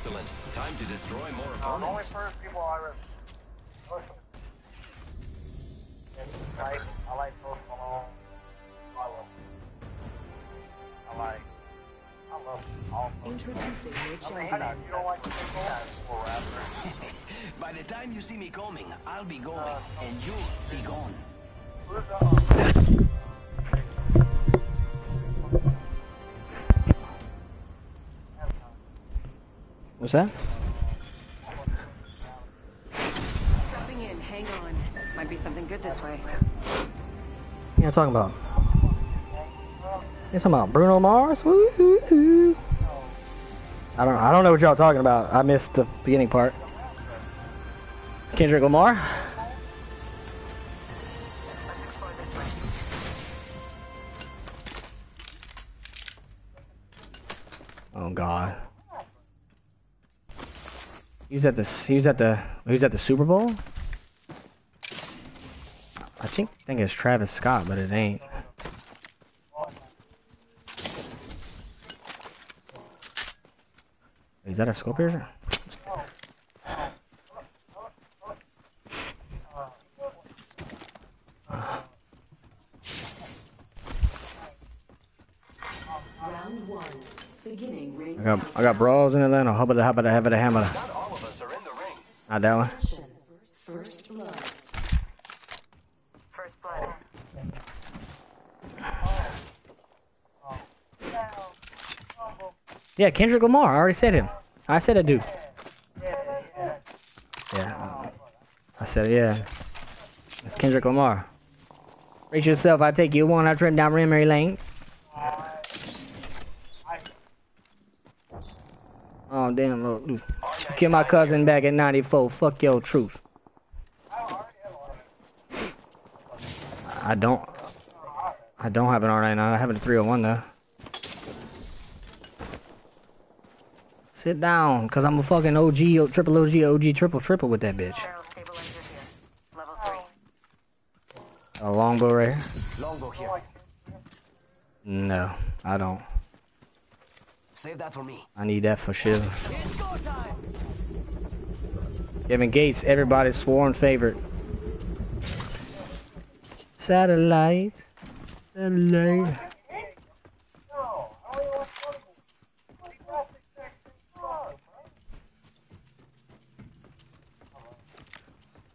Excellent. Time to destroy more The only opponents. first people I ever listen. And nice. I like Post Malone. I love. I like. I love all. of them. Introducing your I mean, you don't like the people? Yeah, poor rapper. [laughs] By the time you see me coming, I'll be going, uh, and you'll be gone. What's that? Dropping in. Hang on. Might be something good this way. Yeah, talking about. You talking about Bruno Mars? Woo-hoo-hoo. I don't. I don't know what y'all talking about. I missed the beginning part. Kendrick Lamar. He's at the. He's at the. He's at the Super Bowl. I think. I think it's Travis Scott, but it ain't. Is that a skull piercer? Round one. Beginning ring I got. I got brawls in Atlanta. How about how about how about a hammer? Ah, that one. First blood. First blood. Yeah, Kendrick Lamar. I already said him. I said I do. Yeah, I said yeah. It's Kendrick Lamar. Reach yourself. I take you one. I turn down memory lane. Oh damn, look. Kill my cousin back at 94. Fuck your truth. I don't. I don't have an R99. I have a 301 though. Sit down, cause I'm a fucking OG, triple OG, OG, triple triple with that bitch. Barrel stabilizers here. A longbow right here. Longbow here. No, I don't. Save that for me. I need that for sure. It's go time. Kevin Gates, everybody's sworn favorite. Satellite. Satellite.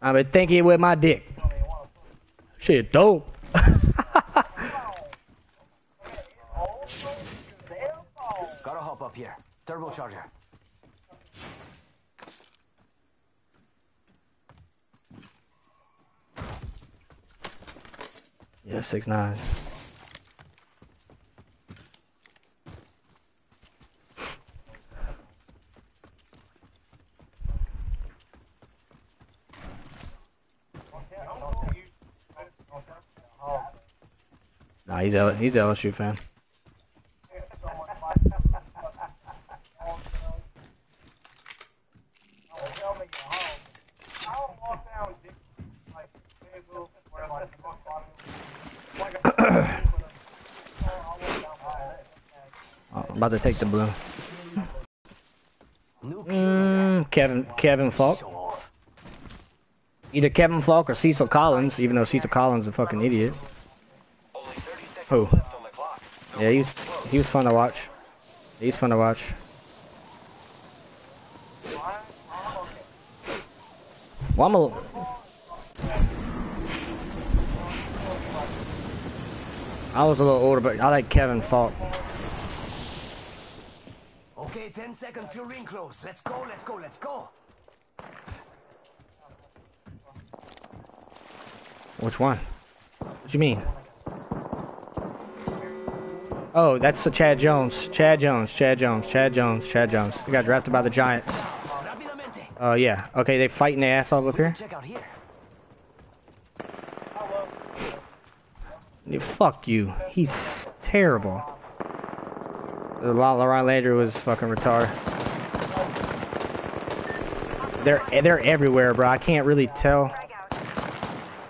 I've been thinking with my dick. Shit, dope. Gotta hop up here. Turbocharger. Yeah, six nine. Nah, he's L- he's LSU fan. About to take the blue. Mm, Kevin Kevin Faulk. Either Kevin Faulk or Cecil Collins, even though Cecil Collins is a fucking idiot. Only 30 seconds Who? Yeah, he was, he was fun to watch. He's fun to watch. I was a little older, but I like Kevin Faulk. Okay, 10 seconds till ring close. Let's go, let's go, let's go. Which one? What do you mean? Oh, that's the Chad Jones. Chad Jones. Chad Jones. Chad Jones. Chad Jones. He got drafted by the Giants. Oh yeah. Okay, they fighting their ass off up here. Check out here. Fuck you. He's terrible. The LaRon Landry was fucking retarded. They're they're everywhere, bro. I can't really tell.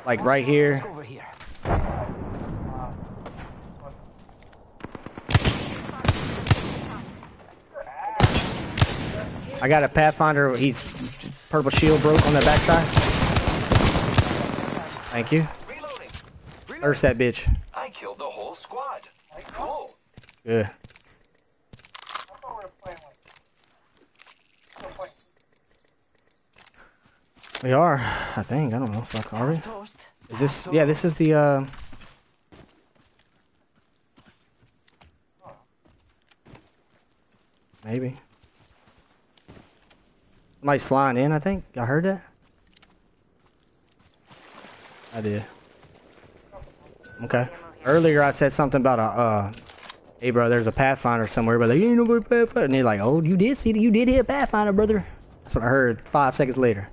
Like right here. Over here. I got a Pathfinder. He's purple shield broke on the backside. Thank you. Reloading. Curse that bitch. I killed the whole squad. Cool. Good. We are, I think. I don't know. Fuck, are we? Is this? Yeah, this is the. uh... Maybe. Somebody's flying in. I think I heard that. I did. Okay. Earlier I said something about a. uh Hey, bro, there's a Pathfinder somewhere, but like, you ain't no Pathfinder. And they're like, oh, you did see, that you did hit Pathfinder, brother. That's what I heard five seconds later.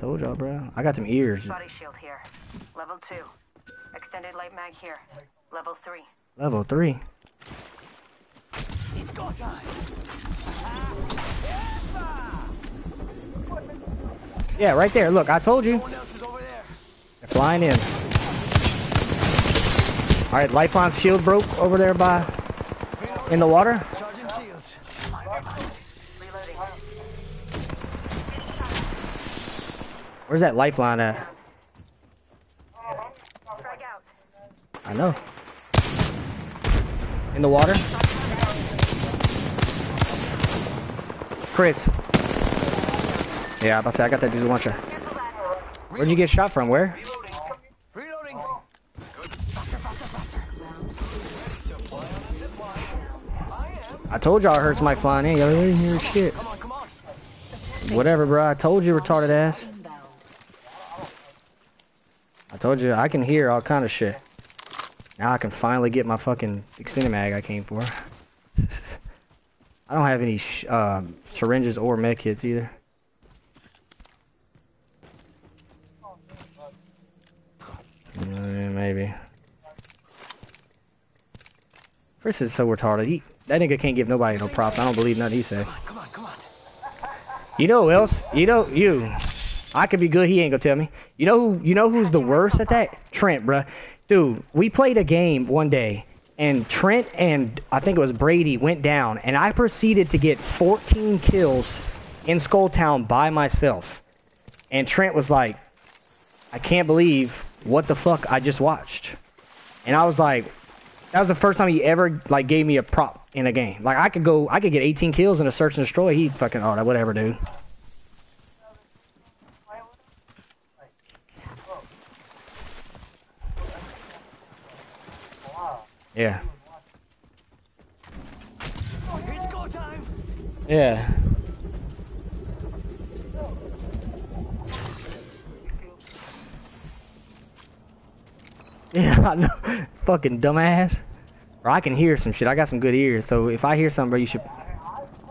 Told y'all, bro. I got them ears. Body shield here. Level two. Extended light mag here. Level three. Level three. It's go time. Yeah, right there. Look, I told you. Someone else is over there. They're flying in. All right, lifeline shield broke over there by in the water. Charging shields. Reloading. Where's that lifeline at? I know. In the water. Chris. Yeah, I'm about to say I got that dude's that. Where'd you get shot from? Where? Reloading. I told y'all I heard somebody flying in. Y'all didn't hear shit. Whatever, bro. I told you, retarded ass. I told you I can hear all kind of shit. Now I can finally get my fucking extended mag I came for. [laughs] I don't have any sh uh, syringes or med kits either. Uh, maybe. Chris is so retarded. He, that nigga can't give nobody no props. I don't believe nothing he said. Come on, come on. You know who else? You know you. I could be good. He ain't gonna tell me. You know? You know who's the worst at that? Trent, bruh. Dude, we played a game one day, and Trent and I think it was Brady went down, and I proceeded to get 14 kills in Skulltown by myself. And Trent was like, "I can't believe what the fuck I just watched," and I was like, "That was the first time he ever like gave me a prop in a game. Like I could go, I could get 18 kills in a search and destroy. He fucking, oh, whatever, dude." Yeah. It's go time. Yeah. [laughs] Yeah, I know. Fucking dumbass. Or I can hear some shit. I got some good ears, so if I hear something, bro, you should.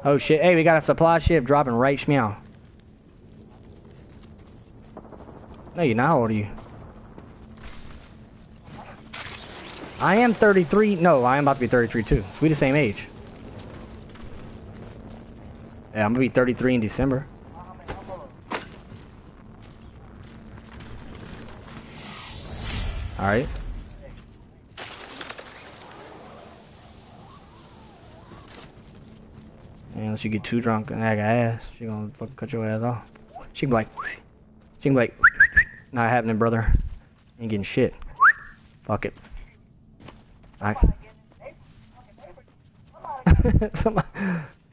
Oh shit! Hey, we got a supply ship dropping right meow. No, you're not. How old are you? I am 33. No, I am about to be 33 too. We the same age. Yeah, I'm gonna be 33 in December. All right. And unless you get too drunk and act ass, she gonna fucking cut your ass off. She can be like, she can be like, not happening, brother. Ain't getting shit. Fuck it. I. [laughs] somebody,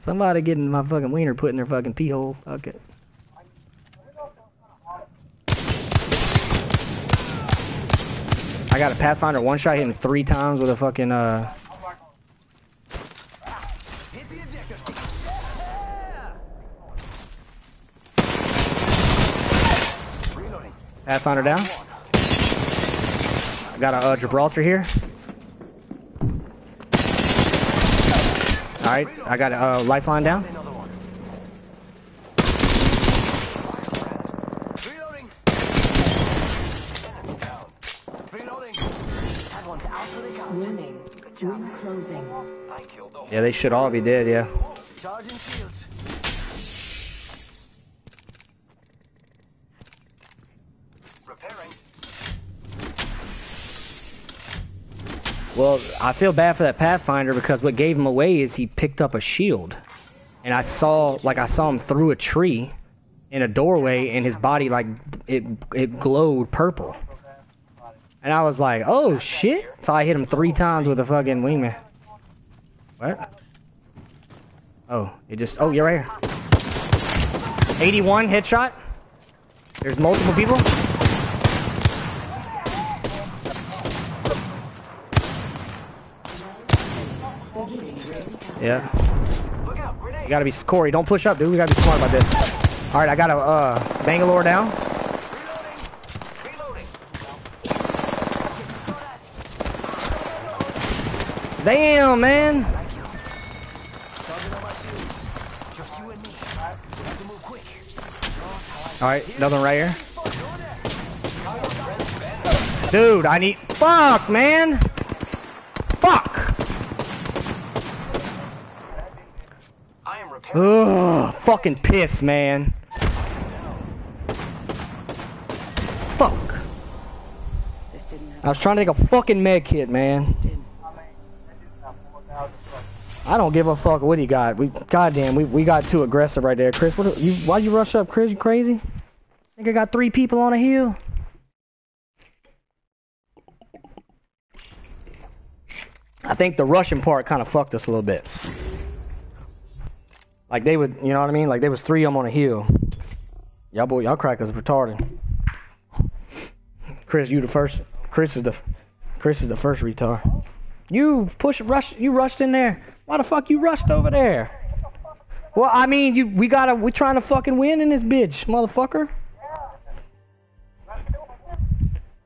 somebody getting my fucking wiener put in their fucking pee hole. It. I got a Pathfinder one shot hitting three times with a fucking uh. Hit the ejector seat. Yeah. Reloading. Pathfinder down. I got a uh, Gibraltar here. All right, I got a uh, lifeline down. Another one. Reloading. Enemy down. Reloading. That one's out for the count. Warning. Ring closing. I killed the whole Yeah, they should all be dead. Yeah. Well, I feel bad for that Pathfinder because what gave him away is he picked up a shield, and I saw like I saw him through a tree, in a doorway, and his body like it it glowed purple, and I was like, oh shit! So I hit him three times with a fucking wingman. What? Oh, it just oh you're right here. 81 headshot. There's multiple people. Beginning ring countdown. Yeah. Look out, grenade. You gotta be Corey. Don't push up, dude. We gotta be smart about this. All right, I got a uh, Bangalore down. Damn, man. Charging on my shields. Just you and me. We have to move quick. All right, another one right here. Dude, I need. Fuck, man. Fuck. I am repairing. Ugh, fucking pissed, man. Fuck. I was trying to take a fucking med kit, man. I don't give a fuck what he got. We, goddamn, we, we got too aggressive right there, Chris. What you? Why you rush up, Chris? You crazy? Think I got three people on a hill? I think the Russian part kind of fucked us a little bit. Like they would, you know what I mean? Like there was three of them on a hill. Y'all boy, y'all crackers retarded. Chris, you the first. Chris is the, Chris is the first retard. You push rush. You rushed in there. Why the fuck you rushed over there? Well, I mean, you we gotta we trying to fucking win in this bitch, motherfucker.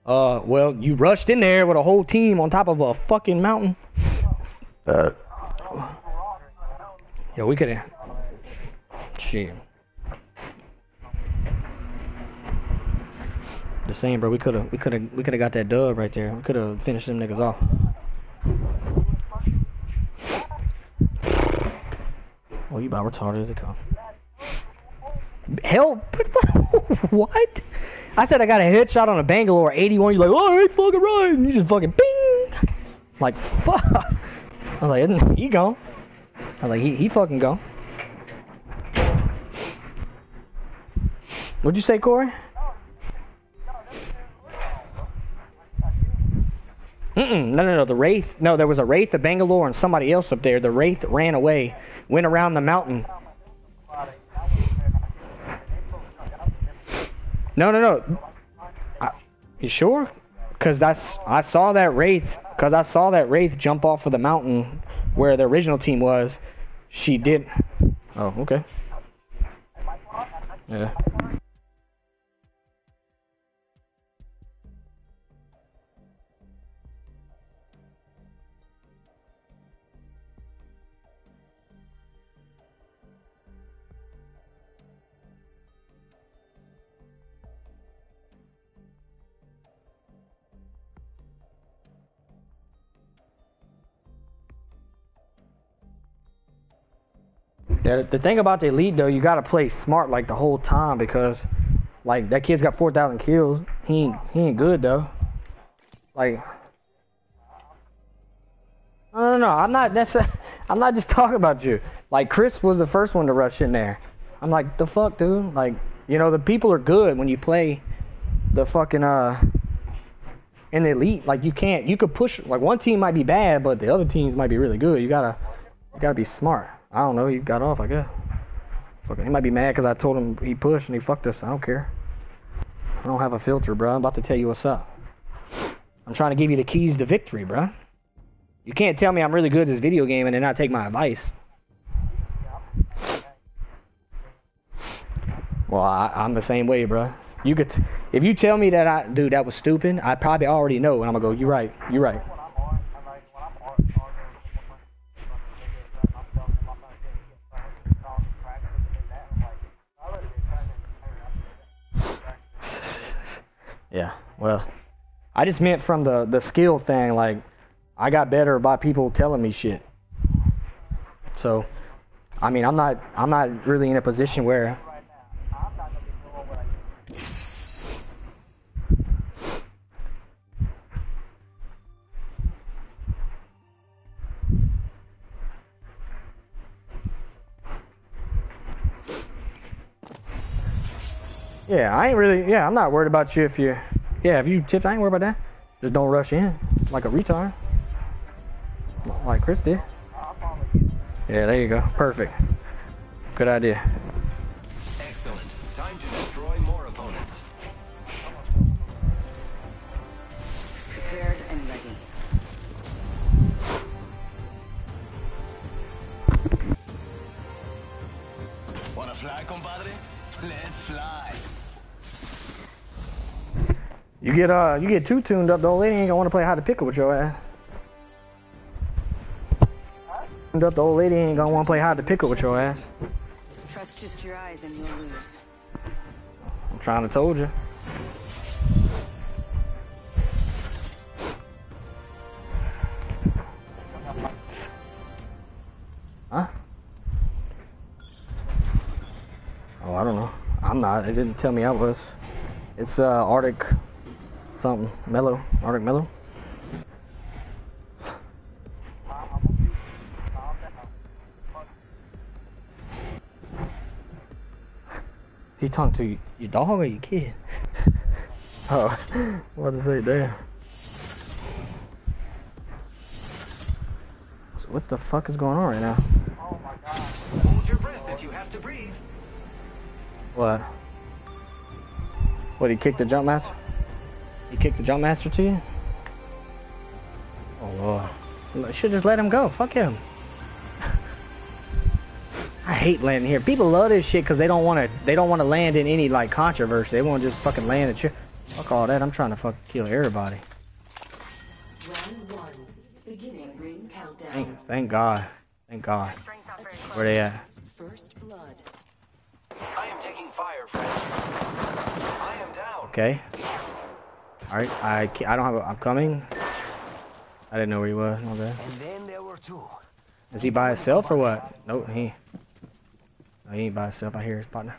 Uh, well, you rushed in there with a whole team on top of a fucking mountain. Uh. Yeah, we could have. Shit. The same, bro. We could have, we could have, we could have got that dub right there. We could have finished them niggas off. Oh, you about retarded as it come. Help! [laughs] what? I said I got a headshot on a Bangalore 81. You're like, oh, I ain't fucking right. You just fucking bing. Like, [laughs] fuck. I was like, he gone? I was like, he, he fucking gone. What'd you say, Corey? Mm-mm, no, no, no. The Wraith. No, there was a Wraith of Bangalore and somebody else up there. The Wraith ran away, went around the mountain. No, no, no. I, you sure? Cause that's I saw that Wraith. Cause I saw that Wraith jump off of the mountain where the original team was. She did. Oh, okay. Yeah. Yeah, the thing about the elite though, you gotta play smart like the whole time because, like that kid's got four thousand kills. He ain't he ain't good though. Like, no, no, no. I'm not. That's [laughs] I'm not just talking about you. Like Chris was the first one to rush in there. I'm like, the fuck, dude. Like, you know, the people are good when you play the fucking uh in the elite. Like you can't. You could push. Like one team might be bad, but the other teams might be really good. You gotta you gotta be smart. I don't know. He got off, I guess. He might be mad because I told him he pushed and he fucked us. I don't care. I don't have a filter, bro. I'm about to tell you what's up. I'm trying to give you the keys to victory, bro. You can't tell me I'm really good at this video game and then not take my advice. Well, I, I'm the same way, bro. You could, if you tell me that I, dude, that was stupid, I probably already know, and I'm gonna go. You're right. You're right. when I'm on, I'm like, when I'm on, arguing with someone, fucking nigga, I'm telling them I'm not gonna get fucking calls and practice and that. I'm like, I let it be practice. Yeah. Well, I just meant from the the skill thing. Like, I got better by people telling me shit. So, I mean, I'm not I'm not really in a position where Yeah, I ain't really. Yeah, I'm not worried about you if you. Yeah, if you tipped, I ain't worried about that. Just don't rush in like a retard, like Chris did. Yeah, there you go. Perfect. Good idea. Excellent. Time to destroy more opponents. Prepared and ready. Wanna fly, compadre? Let's fly. You get uh, you get too tuned up, the old lady ain't gonna want to play hide to pickle with your ass. Tuned up, the old lady ain't gonna want to play hide to pickle with your ass. Trust just your eyes and you'll lose. I'm trying to told you. Huh? Oh, I don't know. I'm not. It didn't tell me I was. It's uh Arctic something. Mellow. Arctic Mellow. He talking to your dog or your kid? [laughs] oh, [laughs] what to say there? So what the fuck is going on right now? Hold your breath if you have to breathe. What? What, he kicked the jump master? He kicked the jump master to you? Oh lord. I should just let him go. Fuck him. [laughs] I hate landing here. People love this shit because they don't want to. They don't want to land in any like controversy. They want to just fucking land and shit. Fuck all that. I'm trying to fucking kill everybody. Round one. Beginning ring countdown. Thank, thank God. Thank God. Ring's not very. Where they at? First blood. I am taking fire, friends. I am down. Okay. All right. I I don't have. A, I'm coming. I didn't know where he was. And then there were two. Is he by himself or what? Nope. He. No, he ain't by himself. I hear his partner.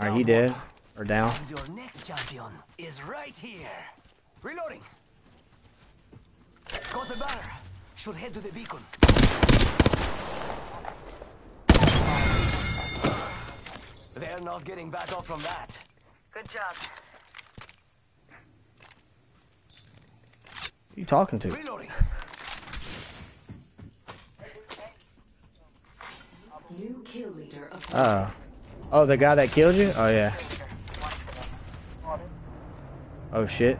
All right. He dead or down. Your next champion is right here. Reloading. Got the banner. Should head to the beacon. They're not getting back up from that. Good job. Who you talking to? Reloading. New kill leader appointed. Oh. Oh, the guy that killed you? Oh yeah. Oh shit.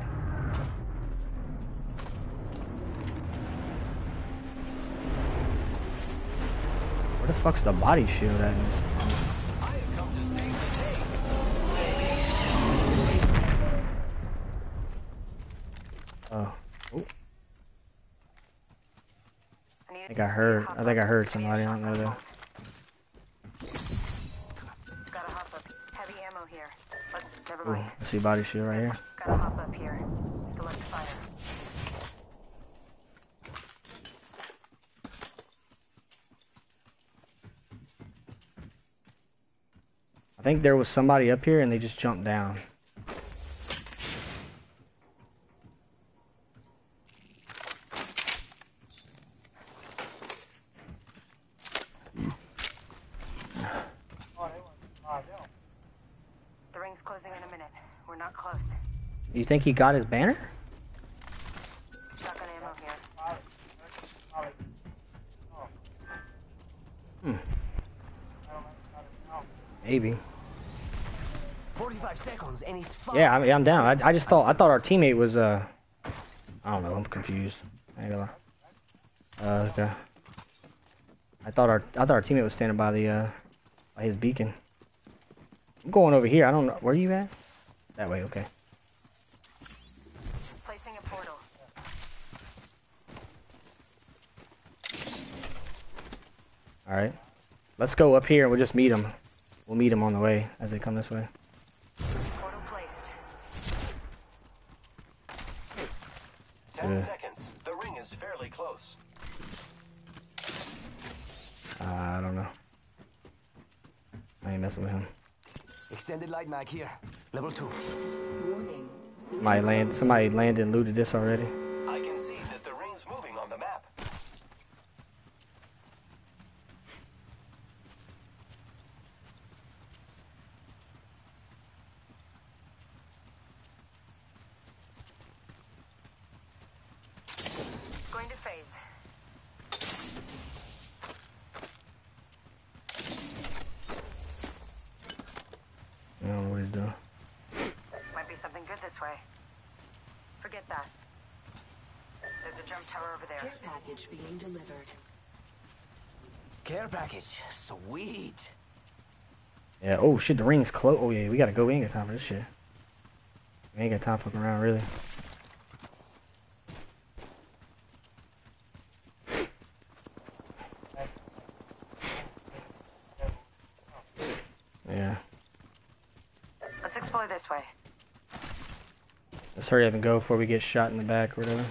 Where the fuck's the body shield at? in this? Oh. Oh, I, think I heard. I think I heard somebody. I don't know though. Gotta hop up. Heavy ammo here. But never mind. I see body shield right here. Gotta hop up here. Select fire. I think there was somebody up here and they just jumped down. Oh, they went five down. The ring's closing in a minute. We're not close. You think he got his banner? Shotgun ammo here. Five. Five. Hmm. I don't know. I don't know. Maybe. 45 seconds and it's fine. Yeah, I mean, I'm down. I, I just thought I thought our teammate was uh, I don't know. I'm confused. I ain't gonna lie. Uh, okay. I thought our I thought our teammate was standing by the uh, by his beacon. I'm going over here. I don't know where you at. That way, okay. All right. Let's go up here and we'll just meet them. We'll meet them on the way as they come this way. Portal placed. Ten Yeah. seconds. The ring is fairly close. Uh, I don't know. I ain't messing with him. Extended light mag here. Level 2. Warning. Somebody land. Somebody landed and looted this already. I can see that the ring's moving on the map. Going to phase. I don't know what he's doing. Might be something good this way. Forget that. There's a jump tower over there. Care package being delivered. Care package. Sweet. Yeah. Oh shit. The ring's close. Oh yeah. We gotta go. We ain't got time for this shit. We ain't got time fucking around really. Yeah. Let's explore this way. Let's hurry up and go before we get shot in the back or whatever.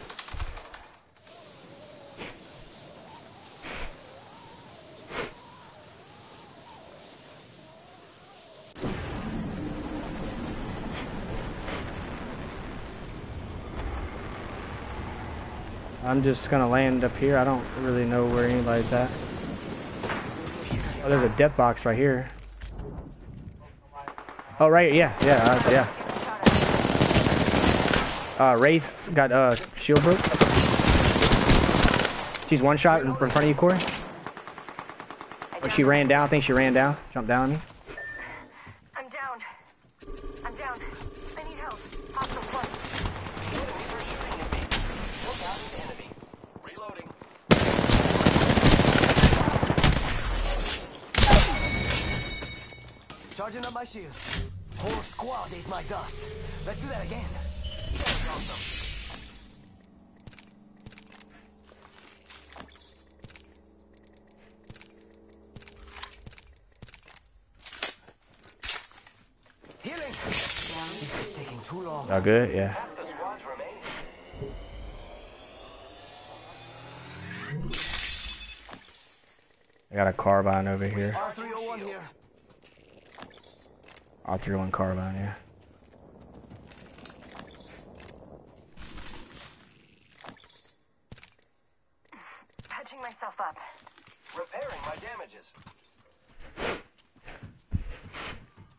I'm just gonna land up here. I don't really know where anybody's at. Oh, there's a death box right here. Oh, right, yeah, yeah, uh, yeah. Uh, Wraith got uh shield broke. She's one shot in, front of you, Corey. Or she ran down. I think she ran down. Jumped down on me. Carbine over here. R301 here. I'll throw oh one carbine, yeah. Patching myself up. Repairing my damages.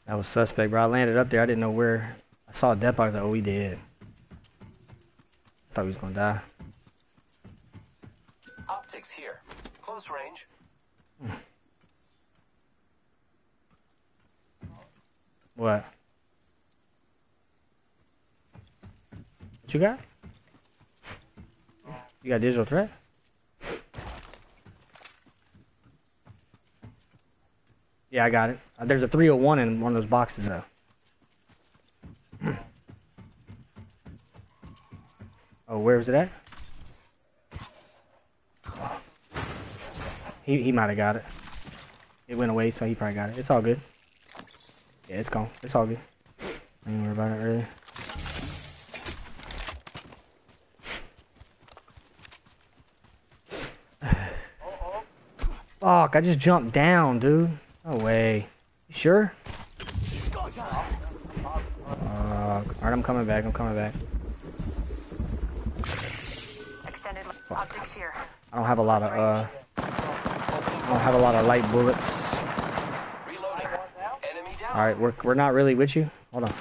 That was suspect, bro. I landed up there. I didn't know where. I saw a death box. I was like, oh, we dead. Thought we was gonna die. Optics here. Close range. What? What you got? You got digital threat? Yeah, I got it. Uh, There's a 301 in one of those boxes, though. [clears throat] oh, where was it at? He he might have got it. It went away, so he probably got it. It's all good. Yeah, it's gone. It's all good. I ain't worry about it really. [sighs] Fuck, I just jumped down, dude. No way. You sure? Uh, alright, I'm coming back. I'm coming back. Extended optics here. I don't have a lot of, uh, I don't have a lot of light bullets. Down. Alright, we're, we're not really with you. Hold on.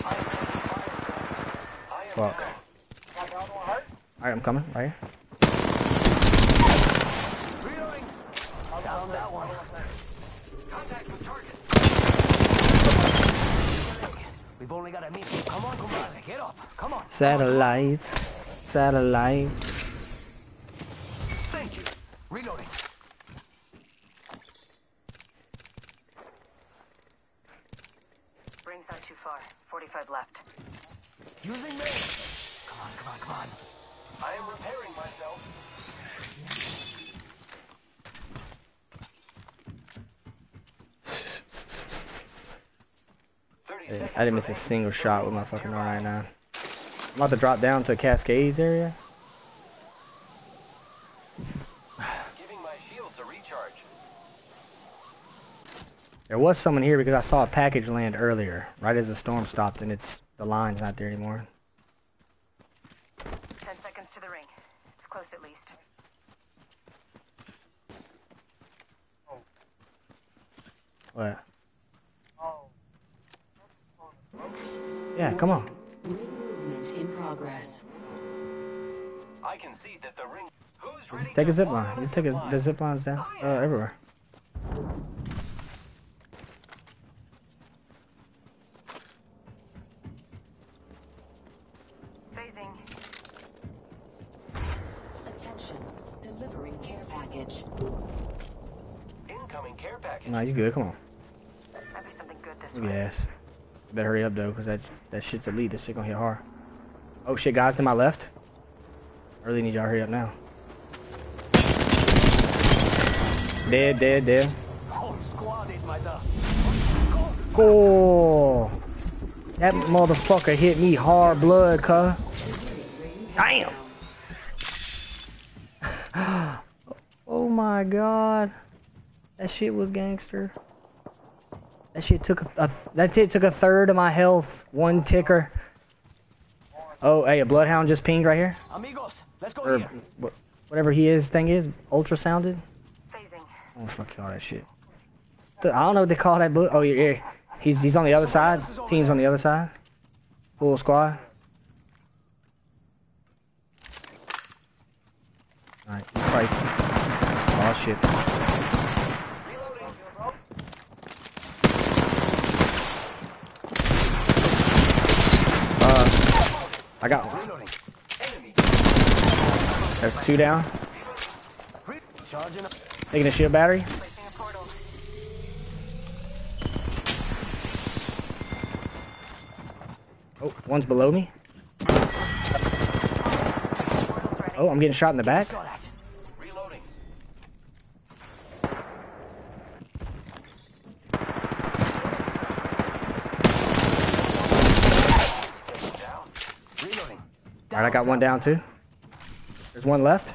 Fuck. Alright, I'm coming. Right here. Reloading. Down that one. Contact with target. We've only got a minute. Come on, compadre. Get up. Come on. Satellites. Satellites. Thank you. Reloading. Ring's not too far. 45 left. Using me. Come on, come on, come on. I am repairing myself. Thirty Yeah, seconds I didn't miss a single shot with my fucking run right now. I'm about to drop down to a Cascades area. Giving my shields a recharge. There was someone here because I saw a package land earlier, right as the storm stopped, and it's the line's not there anymore. 10 seconds to the ring. It's close at least. What? Yeah, come on. Ring movement in progress. I can see that the ring. Who's ready Take a zip line. You the take a the zip lines down uh, everywhere. Phasing. Attention. Delivering care package. Incoming care package. Nah, you good? Come on. Might be something good this Look Better hurry up though, cause that that shit's elite. This shit gonna hit hard. Oh shit, guys to my left. I really need y'all hurry up now. Dead, dead, dead. Oh, that motherfucker hit me hard blood, cuh. Damn. [gasps] oh my god. That shit was gangster. That shit took a, a that shit took a third of my health. One ticker. Oh, hey, a bloodhound just pinged right here. Amigos, let's go Or here. wh- whatever he is thing is, ultrasounded. Phasing. Oh fuck all that shit. I don't know what they call that book. Oh yeah, yeah. He's he's on the other side. Team's on the other side. Full squad. Alright, price. Oh shit. I got one. There's two down. Taking a shield battery. Oh, one's below me. Oh, I'm getting shot in the back. Right, I got one down too. There's one left.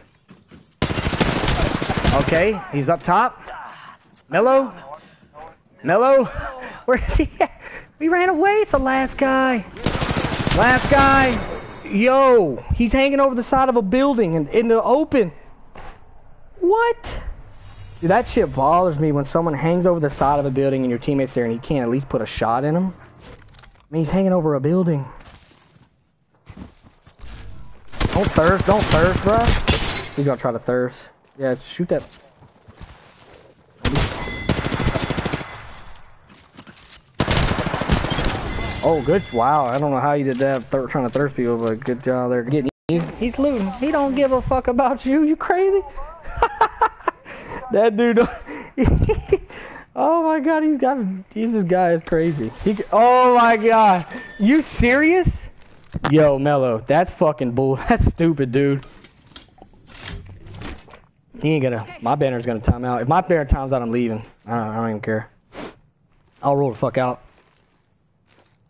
Okay, he's up top. Mello. Mello. Where is he? at? [laughs] We ran away. It's the last guy. Last guy. Yo, he's hanging over the side of a building in, in the open. What? Dude, that shit bothers me when someone hangs over the side of a building and your teammate's there and you can't at least put a shot in him. I mean, he's hanging over a building. Don't thirst, don't thirst, bro. He's gonna try to thirst. Yeah, shoot that. Oh, good. Wow, I don't know how you did that, trying to thirst people, but good job there. Getting you. He's looting. He don't give a fuck about you. You crazy? [laughs] that dude. [laughs] oh my god, he's got. He's this guy is crazy. He. Oh my god, you serious? Yo, Mello, that's fucking bull. [laughs] That's stupid, dude. He ain't gonna. My banner's gonna time out. If my banner times out, I'm leaving. I don't, I don't even care. I'll roll the fuck out.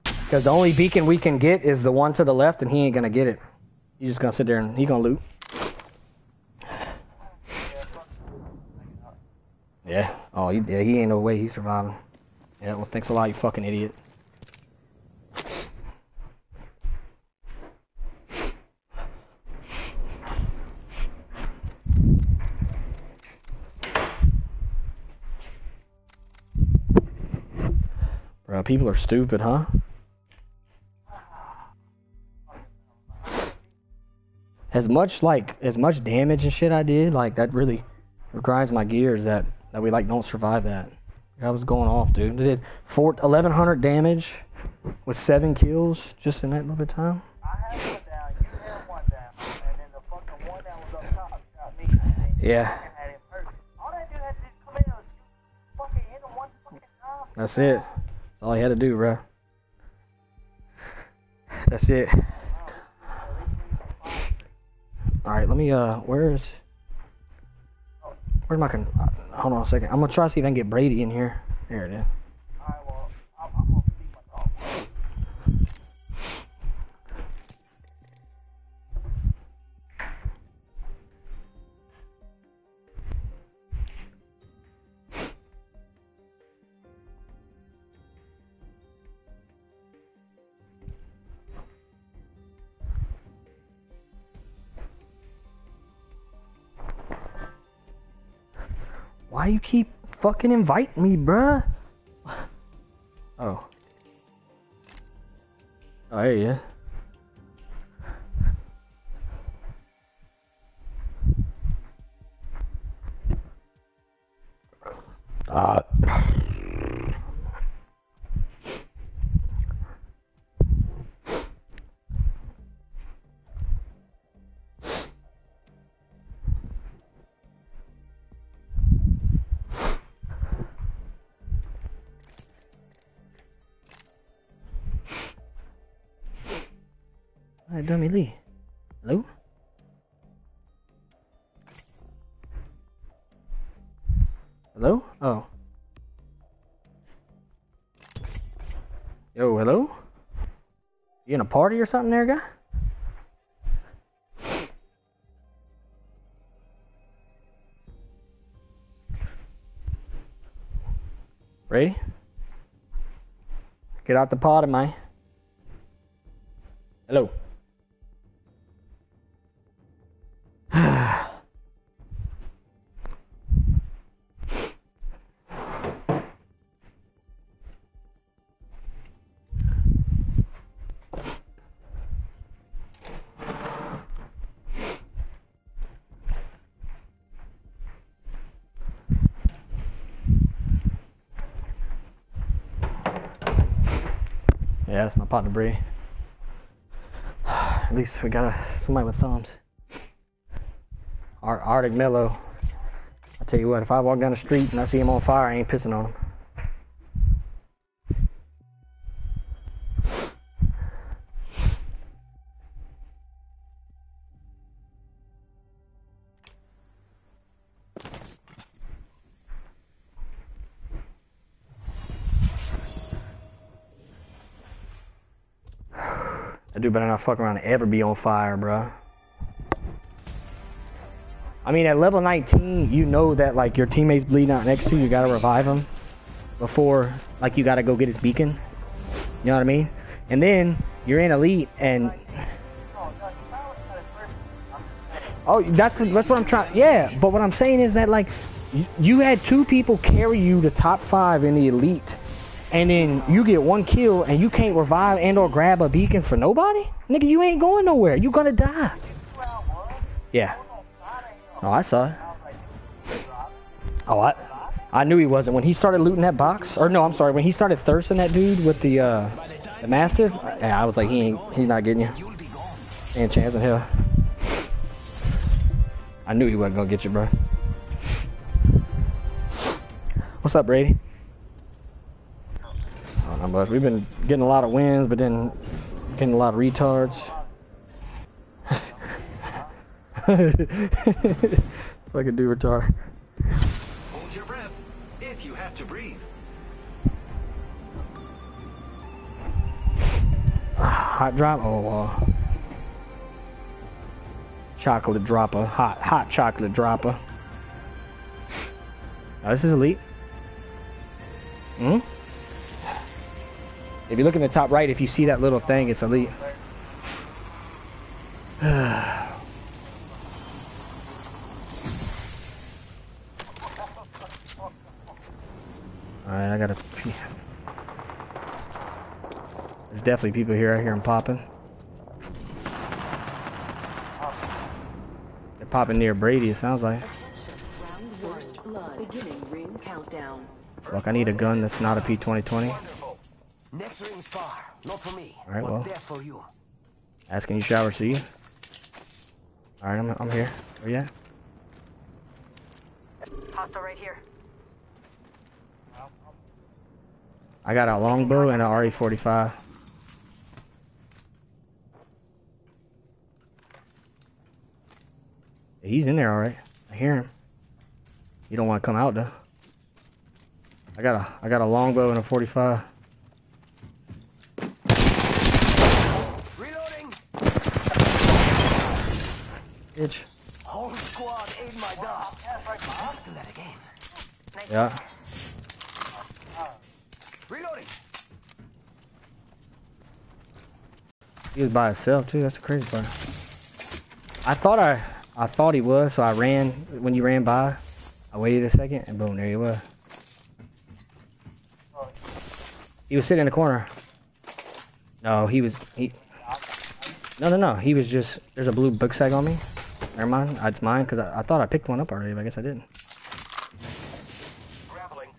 Because the only beacon we can get is the one to the left, and he ain't gonna get it. He's just gonna sit there and he gonna loot. Yeah. Oh, he, yeah, he ain't no way he's surviving. Yeah. Well, thanks a lot, you fucking idiot. Bro, people are stupid, huh? As much like as much damage and shit I did, like that really grinds my gears that that we like don't survive that. I was going off, dude. I did four, 1100 damage with seven kills just in that little bit of time. Yeah. That's it. That's all he had to do, bro. That's it. All right, let me. Uh, where's where's my con? uh, Hold on a second. I'm gonna try to see if I can get Brady in here. There it is. Why you keep fucking inviting me, bruh? [laughs] Oh. Oh, there you. is. Uh. Dummy Lee. Hello? Hello? Oh. Yo, hello? You in a party or something there, guy? Ready? Get out the pot, am I? Hello. My partner [sighs] At least we got a, somebody with thumbs. Ar- Arctic Mellow. I tell you what, if I walk down the street and I see him on fire, I ain't pissing on him. Dude better not fuck around and ever be on fire, bro. I mean, at level 19, you know that like your teammates bleeding out next to you, you gotta revive him before like you gotta go get his beacon. You know what I mean? And then you're in elite, and oh, that's that's what I'm trying. Yeah, but what I'm saying is that like you, had two people carry you to top five in the elite, and then you get one kill and you can't revive and or grab a beacon for nobody. Nigga, you ain't going nowhere. You gonna die. Yeah. Oh, I saw it. Oh, I, I knew he wasn't. When he started looting that box, or no, I'm sorry, when he started thirsting that dude with the, uh, the Mastiff, yeah, I was like, he ain't, he's not getting you. Ain't chance in hell. I knew he wasn't gonna get you, bro. What's up, Brady? Much. We've been getting a lot of wins, but then getting a lot of retards. [laughs] Fucking do retard. Hold your breath if you have to breathe. Hot drop? Oh, uh, chocolate dropper. Hot, hot chocolate dropper. [laughs] This is elite. Hmm? If you look in the top right, if you see that little thing, it's elite. [sighs] Alright, I gotta pee. There's definitely people here. I hear them popping. They're popping near Brady, it sounds like. Round first blood. Beginning ring countdown. Look, I need a gun that's not a P2020. Next ring's far. Not for me. Alright, but well. there for you. Asking you shower, see you. Alright, I'm, I'm here. Where you at? Hostile right here. I got a longbow and an RE45. He's in there, alright. I hear him. You don't want to come out though. I got a I got a longbow and a 45. Reloading. Bitch. Whole squad ate my dust. Let's do that again. Nice. Yeah. Reloading. He was by himself too. That's the crazy part. I thought I I thought he was, so I ran when you ran by. I waited a second and boom, there he was. He was sitting in the corner. No, he was he. No, no, no. He was just. There's a blue book sag on me. Never mind. It's mine because I, I thought I picked one up already, but I guess I didn't. Grappling.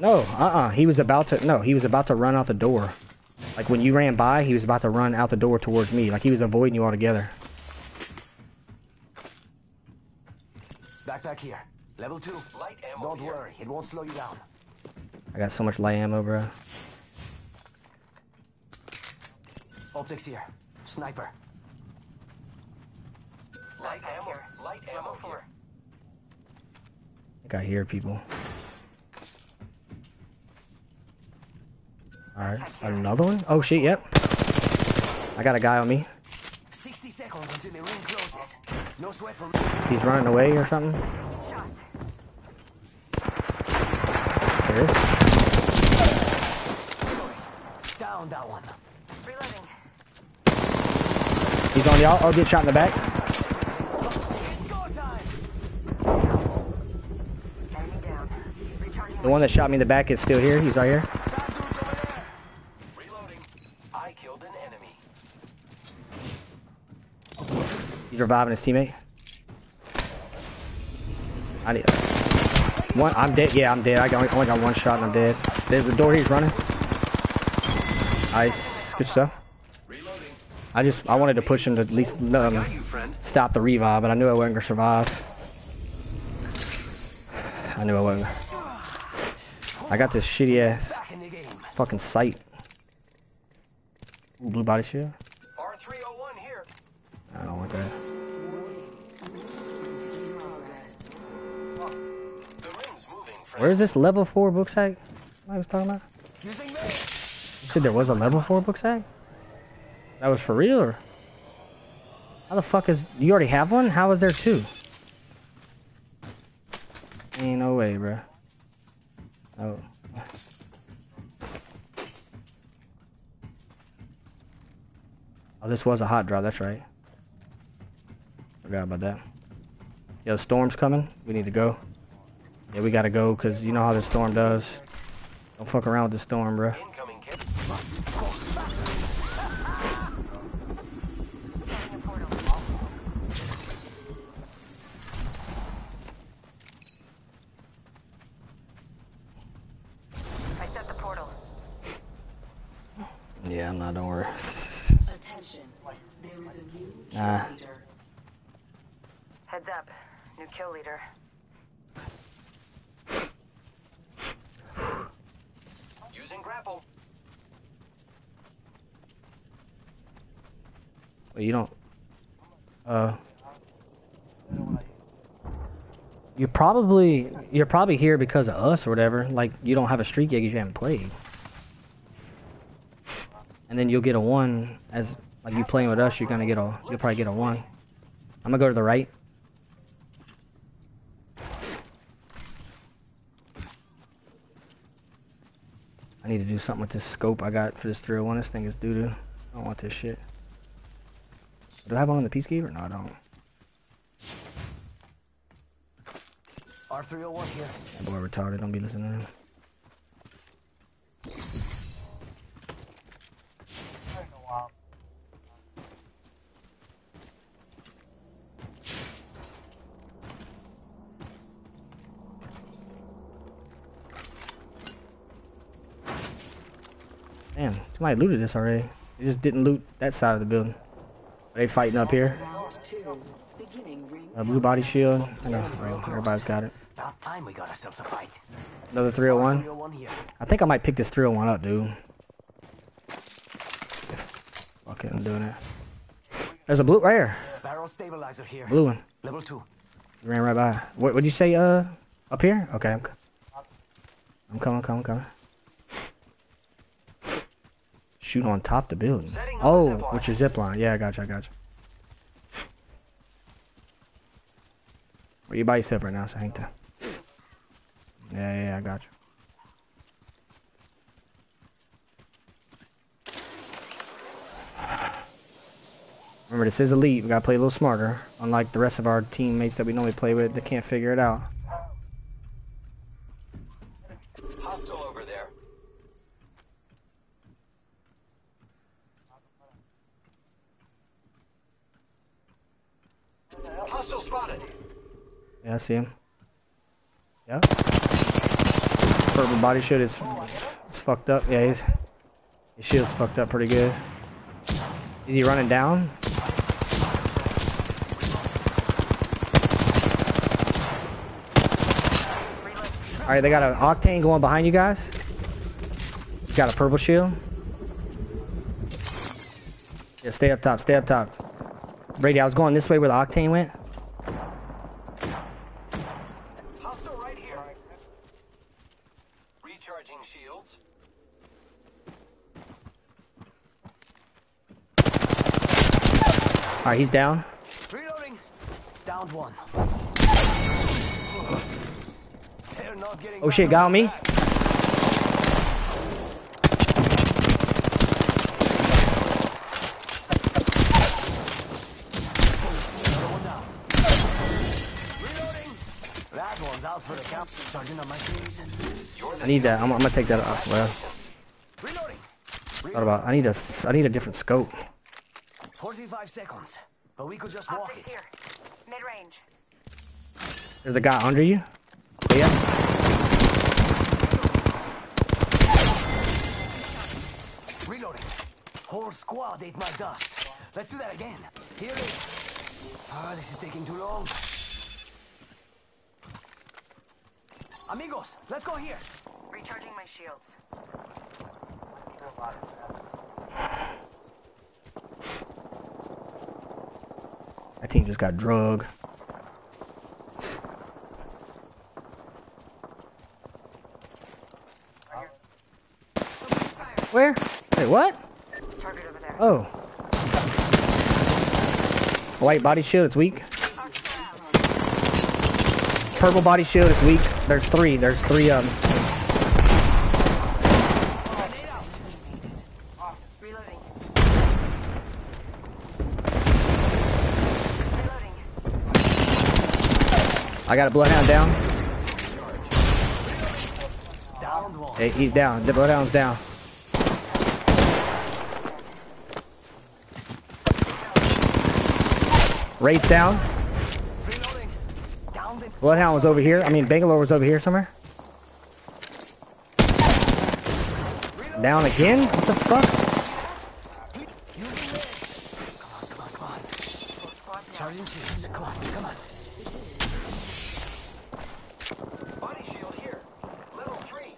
No, uh-uh. He was about to. No, he was about to run out the door. Like when you ran by, he was about to run out the door towards me. Like he was avoiding you altogether. Backpack here. Level two. Light ammo Don't here. worry, it won't slow you down. I got so much light ammo, bro. Optics here. Sniper. Light Backpack ammo. here. Light ammo Level four. here. I think I hear people. Alright, another one? Oh shit, yep. I got a guy on me. 60 seconds until the ring closes. No sweat for me. He's running away or something. Shots. There is. Down that one. Reloading. He's on y'all. Oh, get shot in the back. The one that shot me in the back is still here. He's right here. He's reviving his teammate. I need one. I'm dead. Yeah, I'm dead. I only got one shot and I'm dead. There's the door he's running. Nice. Good stuff. I just I wanted to push him to at least um, stop the revive, but I knew I wasn't gonna survive. I knew I wasn't. I got this shitty ass Back in the game. fucking sight. Blue body shield. R301 here. I don't want that. The ring's moving, friend. Where is this level four book sack? I was talking about. You said there was a level four book sack. That was for real or? How the fuck is you already have one? How is there two? Ain't no way, bruh. Oh. Oh, this was a hot drop, that's right. Forgot about that. Yo, storm's coming. We need to go. Yeah, we gotta go, cause you know how the storm does. Don't fuck around with the storm, bruh. Incoming kit. Setting a portal. I set the portal. Yeah, I'm not, don't worry. Attention. There is a new kill Ah. leader. Heads up. New kill leader. Using grapple. Well, you don't. Uh. You're probably you're probably here because of us or whatever. Like you don't have a streak yet because you haven't played. And then you'll get a one as like you playing with us. You're gonna get a you'll probably get a one. I'm gonna go to the right. I need to do something with this scope I got for this 301. This thing is doo doo. I don't want this shit. Do I have one on the Peacekeeper? No, I don't. R301 here. That boy retarded. Don't be listening to him. Taking a while. Damn, somebody looted this already. They just didn't loot that side of the building. They fighting up here. Round two. Beginning ring A blue body shield. I know, bro. Everybody's got it. About time we got ourselves a fight. Another 301. 301 here. I think I might pick this 301 up, dude. Fuck it, I'm doing it. There's a blue right here. Barrel stabilizer here. Blue one. Level 2. You ran right by. What would you say, uh, up here? Okay, I'm, I'm coming, coming, coming. Shoot on top the building. Setting Oh, with your zip line. Yeah, I got you, I got you. Well, you by yourself right now, so ain't that? Yeah, yeah, yeah, I got you. Remember, this is elite. We gotta play a little smarter. Unlike the rest of our teammates that we normally play with, they can't figure it out. Hostile over there. Hostile spotted. Yeah, I see him. Yep. Purple body shield is it's fucked up. Yeah, he's his shield's fucked up pretty good. Is he running down? All right, they got an octane going behind you guys. He's got a purple shield. Yeah, stay up top. Stay up top. Brady, I was going this way where the octane went. Hostile right here. Recharging shields. All right, he's down. Reloading. Downed one. They're not getting Oh shit, got on me. Reloading. That one's out for the count. Sergeant on my feet. I need that. I'm, I'm gonna take that off. Well, thought about. I need a. I need a different scope. 45 seconds. But we could just walk Optics it. here. Mid range. There's a guy under you. Yeah. Reloading. Whole squad ate my dust. Let's do that again. Here it is. Ah, this is taking too long. Amigos, let's go here. Recharging my shields. That team just got drug. Where? Wait, what? Target over there. Oh. White body shield, it's weak. Purple body shield, it's weak. There's three. There's three um Reloading. I got a bloodhound down. Hey, he's down. The bloodhound's down. Wraith's down. Bloodhound was over here. I mean, Bangalore was over here somewhere. Down again? What the fuck? Using this. Come on, come on, come on. Full squad down. Charging shields. Come on, come on. Body shield here. Level three.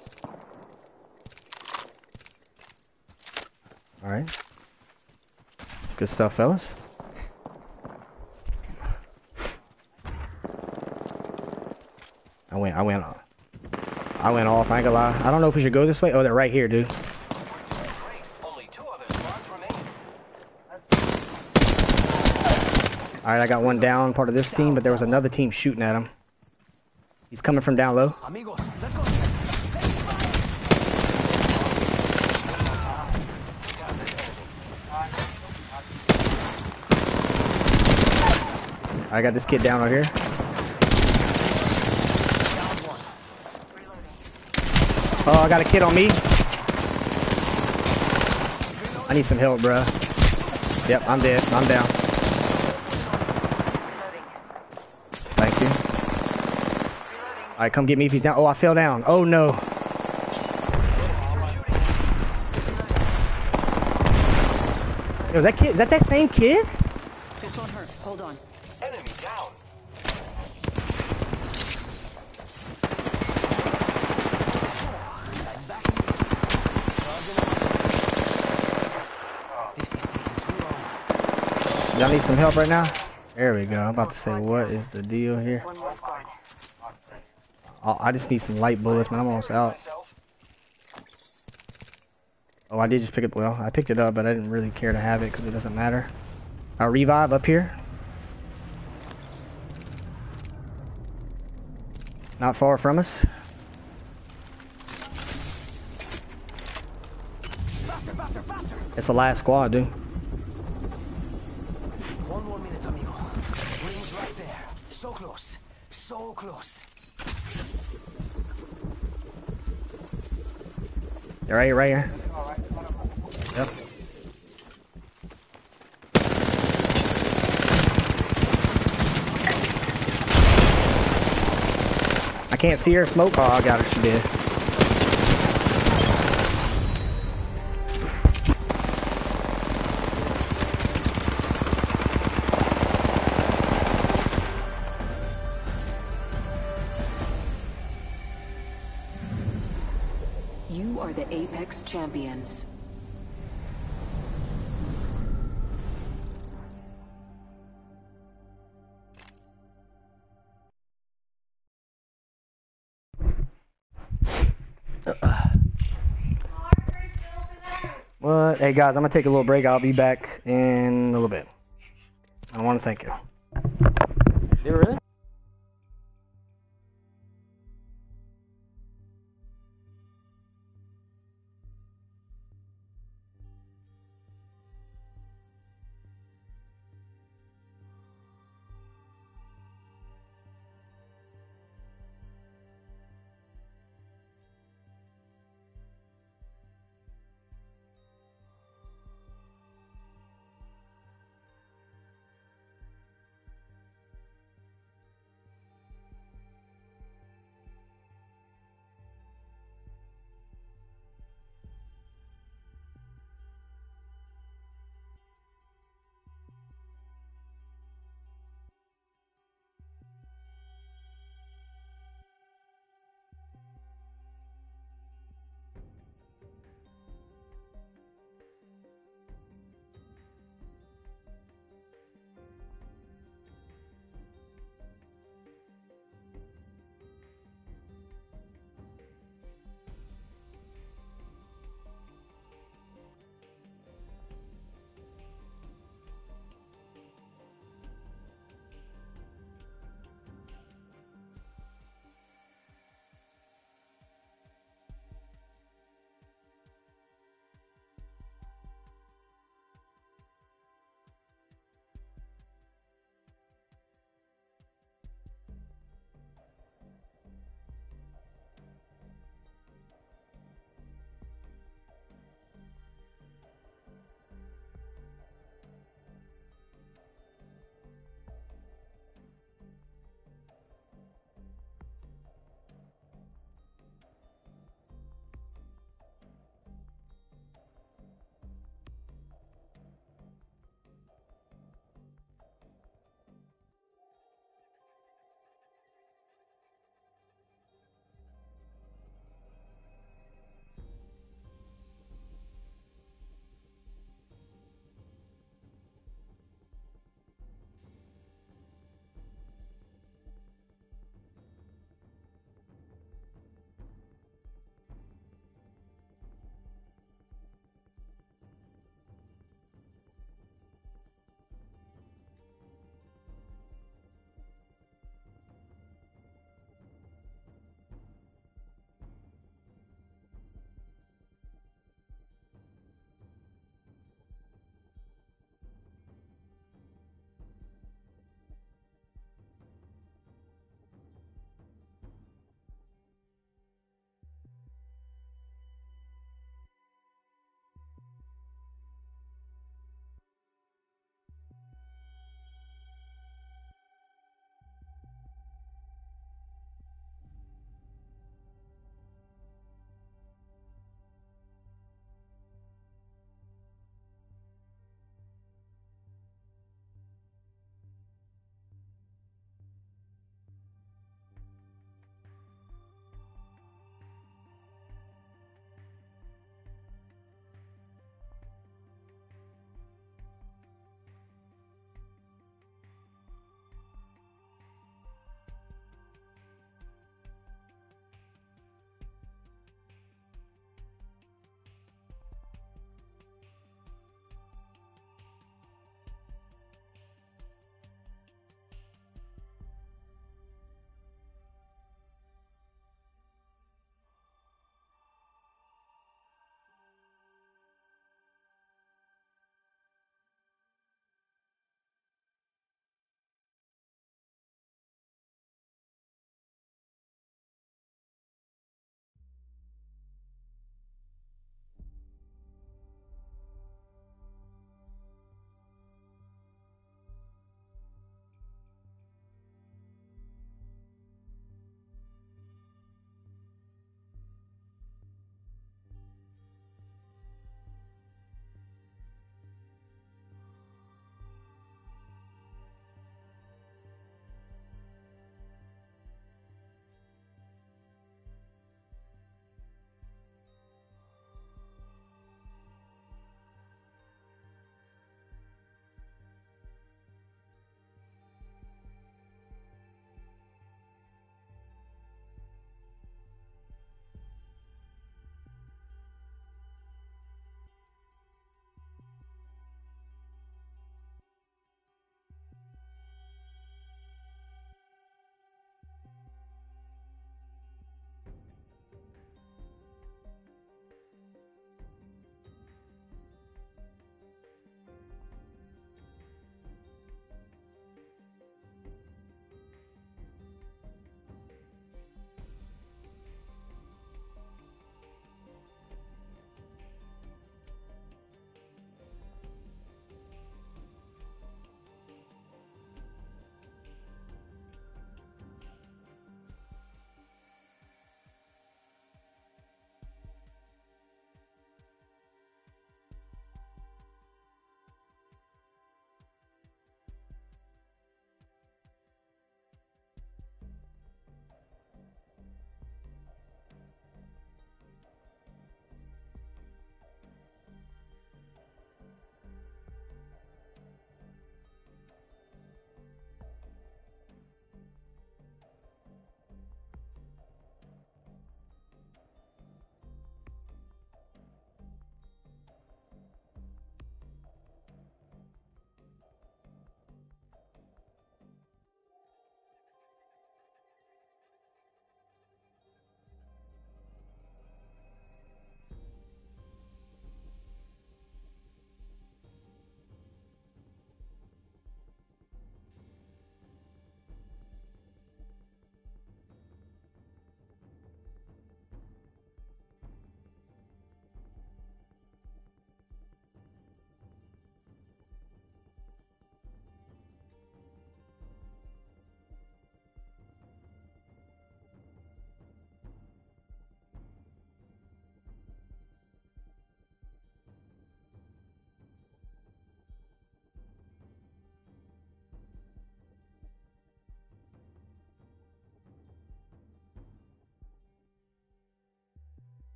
All right. Good stuff, fellas. I went, I went, I went off. I ain't gonna lie. I don't know if we should go this way. Oh, they're right here, dude. Great. Only two other squads remain. All right, I got one down, part of this team, but there was another team shooting at him. He's coming from down low. Amigos, let's go. I got this kid down right here. Oh, I got a kid on me. I need some help, bruh. Yep, I'm dead. I'm down. Thank you. All right, come get me if he's down. Oh, I fell down. Oh no. Yo, is that kid? Is that that same kid? This won't hurt. Hold on. Enemy down. This is taking too long. Y'all need some help right now? There we go. I'm about to say, what is the deal here? One more squad. Oh, I just need some light bullets, man. I'm almost out. Oh, I did just pick it. Up. Well, I picked it up, but I didn't really care to have it because it doesn't matter. I'll revive up here. Not far from us. It's the last squad, dude. One more minute, amigo. Rings right there. So close. So close. They're right here, right here. Yep. I can't see her smoke. Oh, I got her. She did. Are the Apex Champions. What? Hey guys, I'm gonna take a little break. I'll be back in a little bit. I want to thank you. Did it really?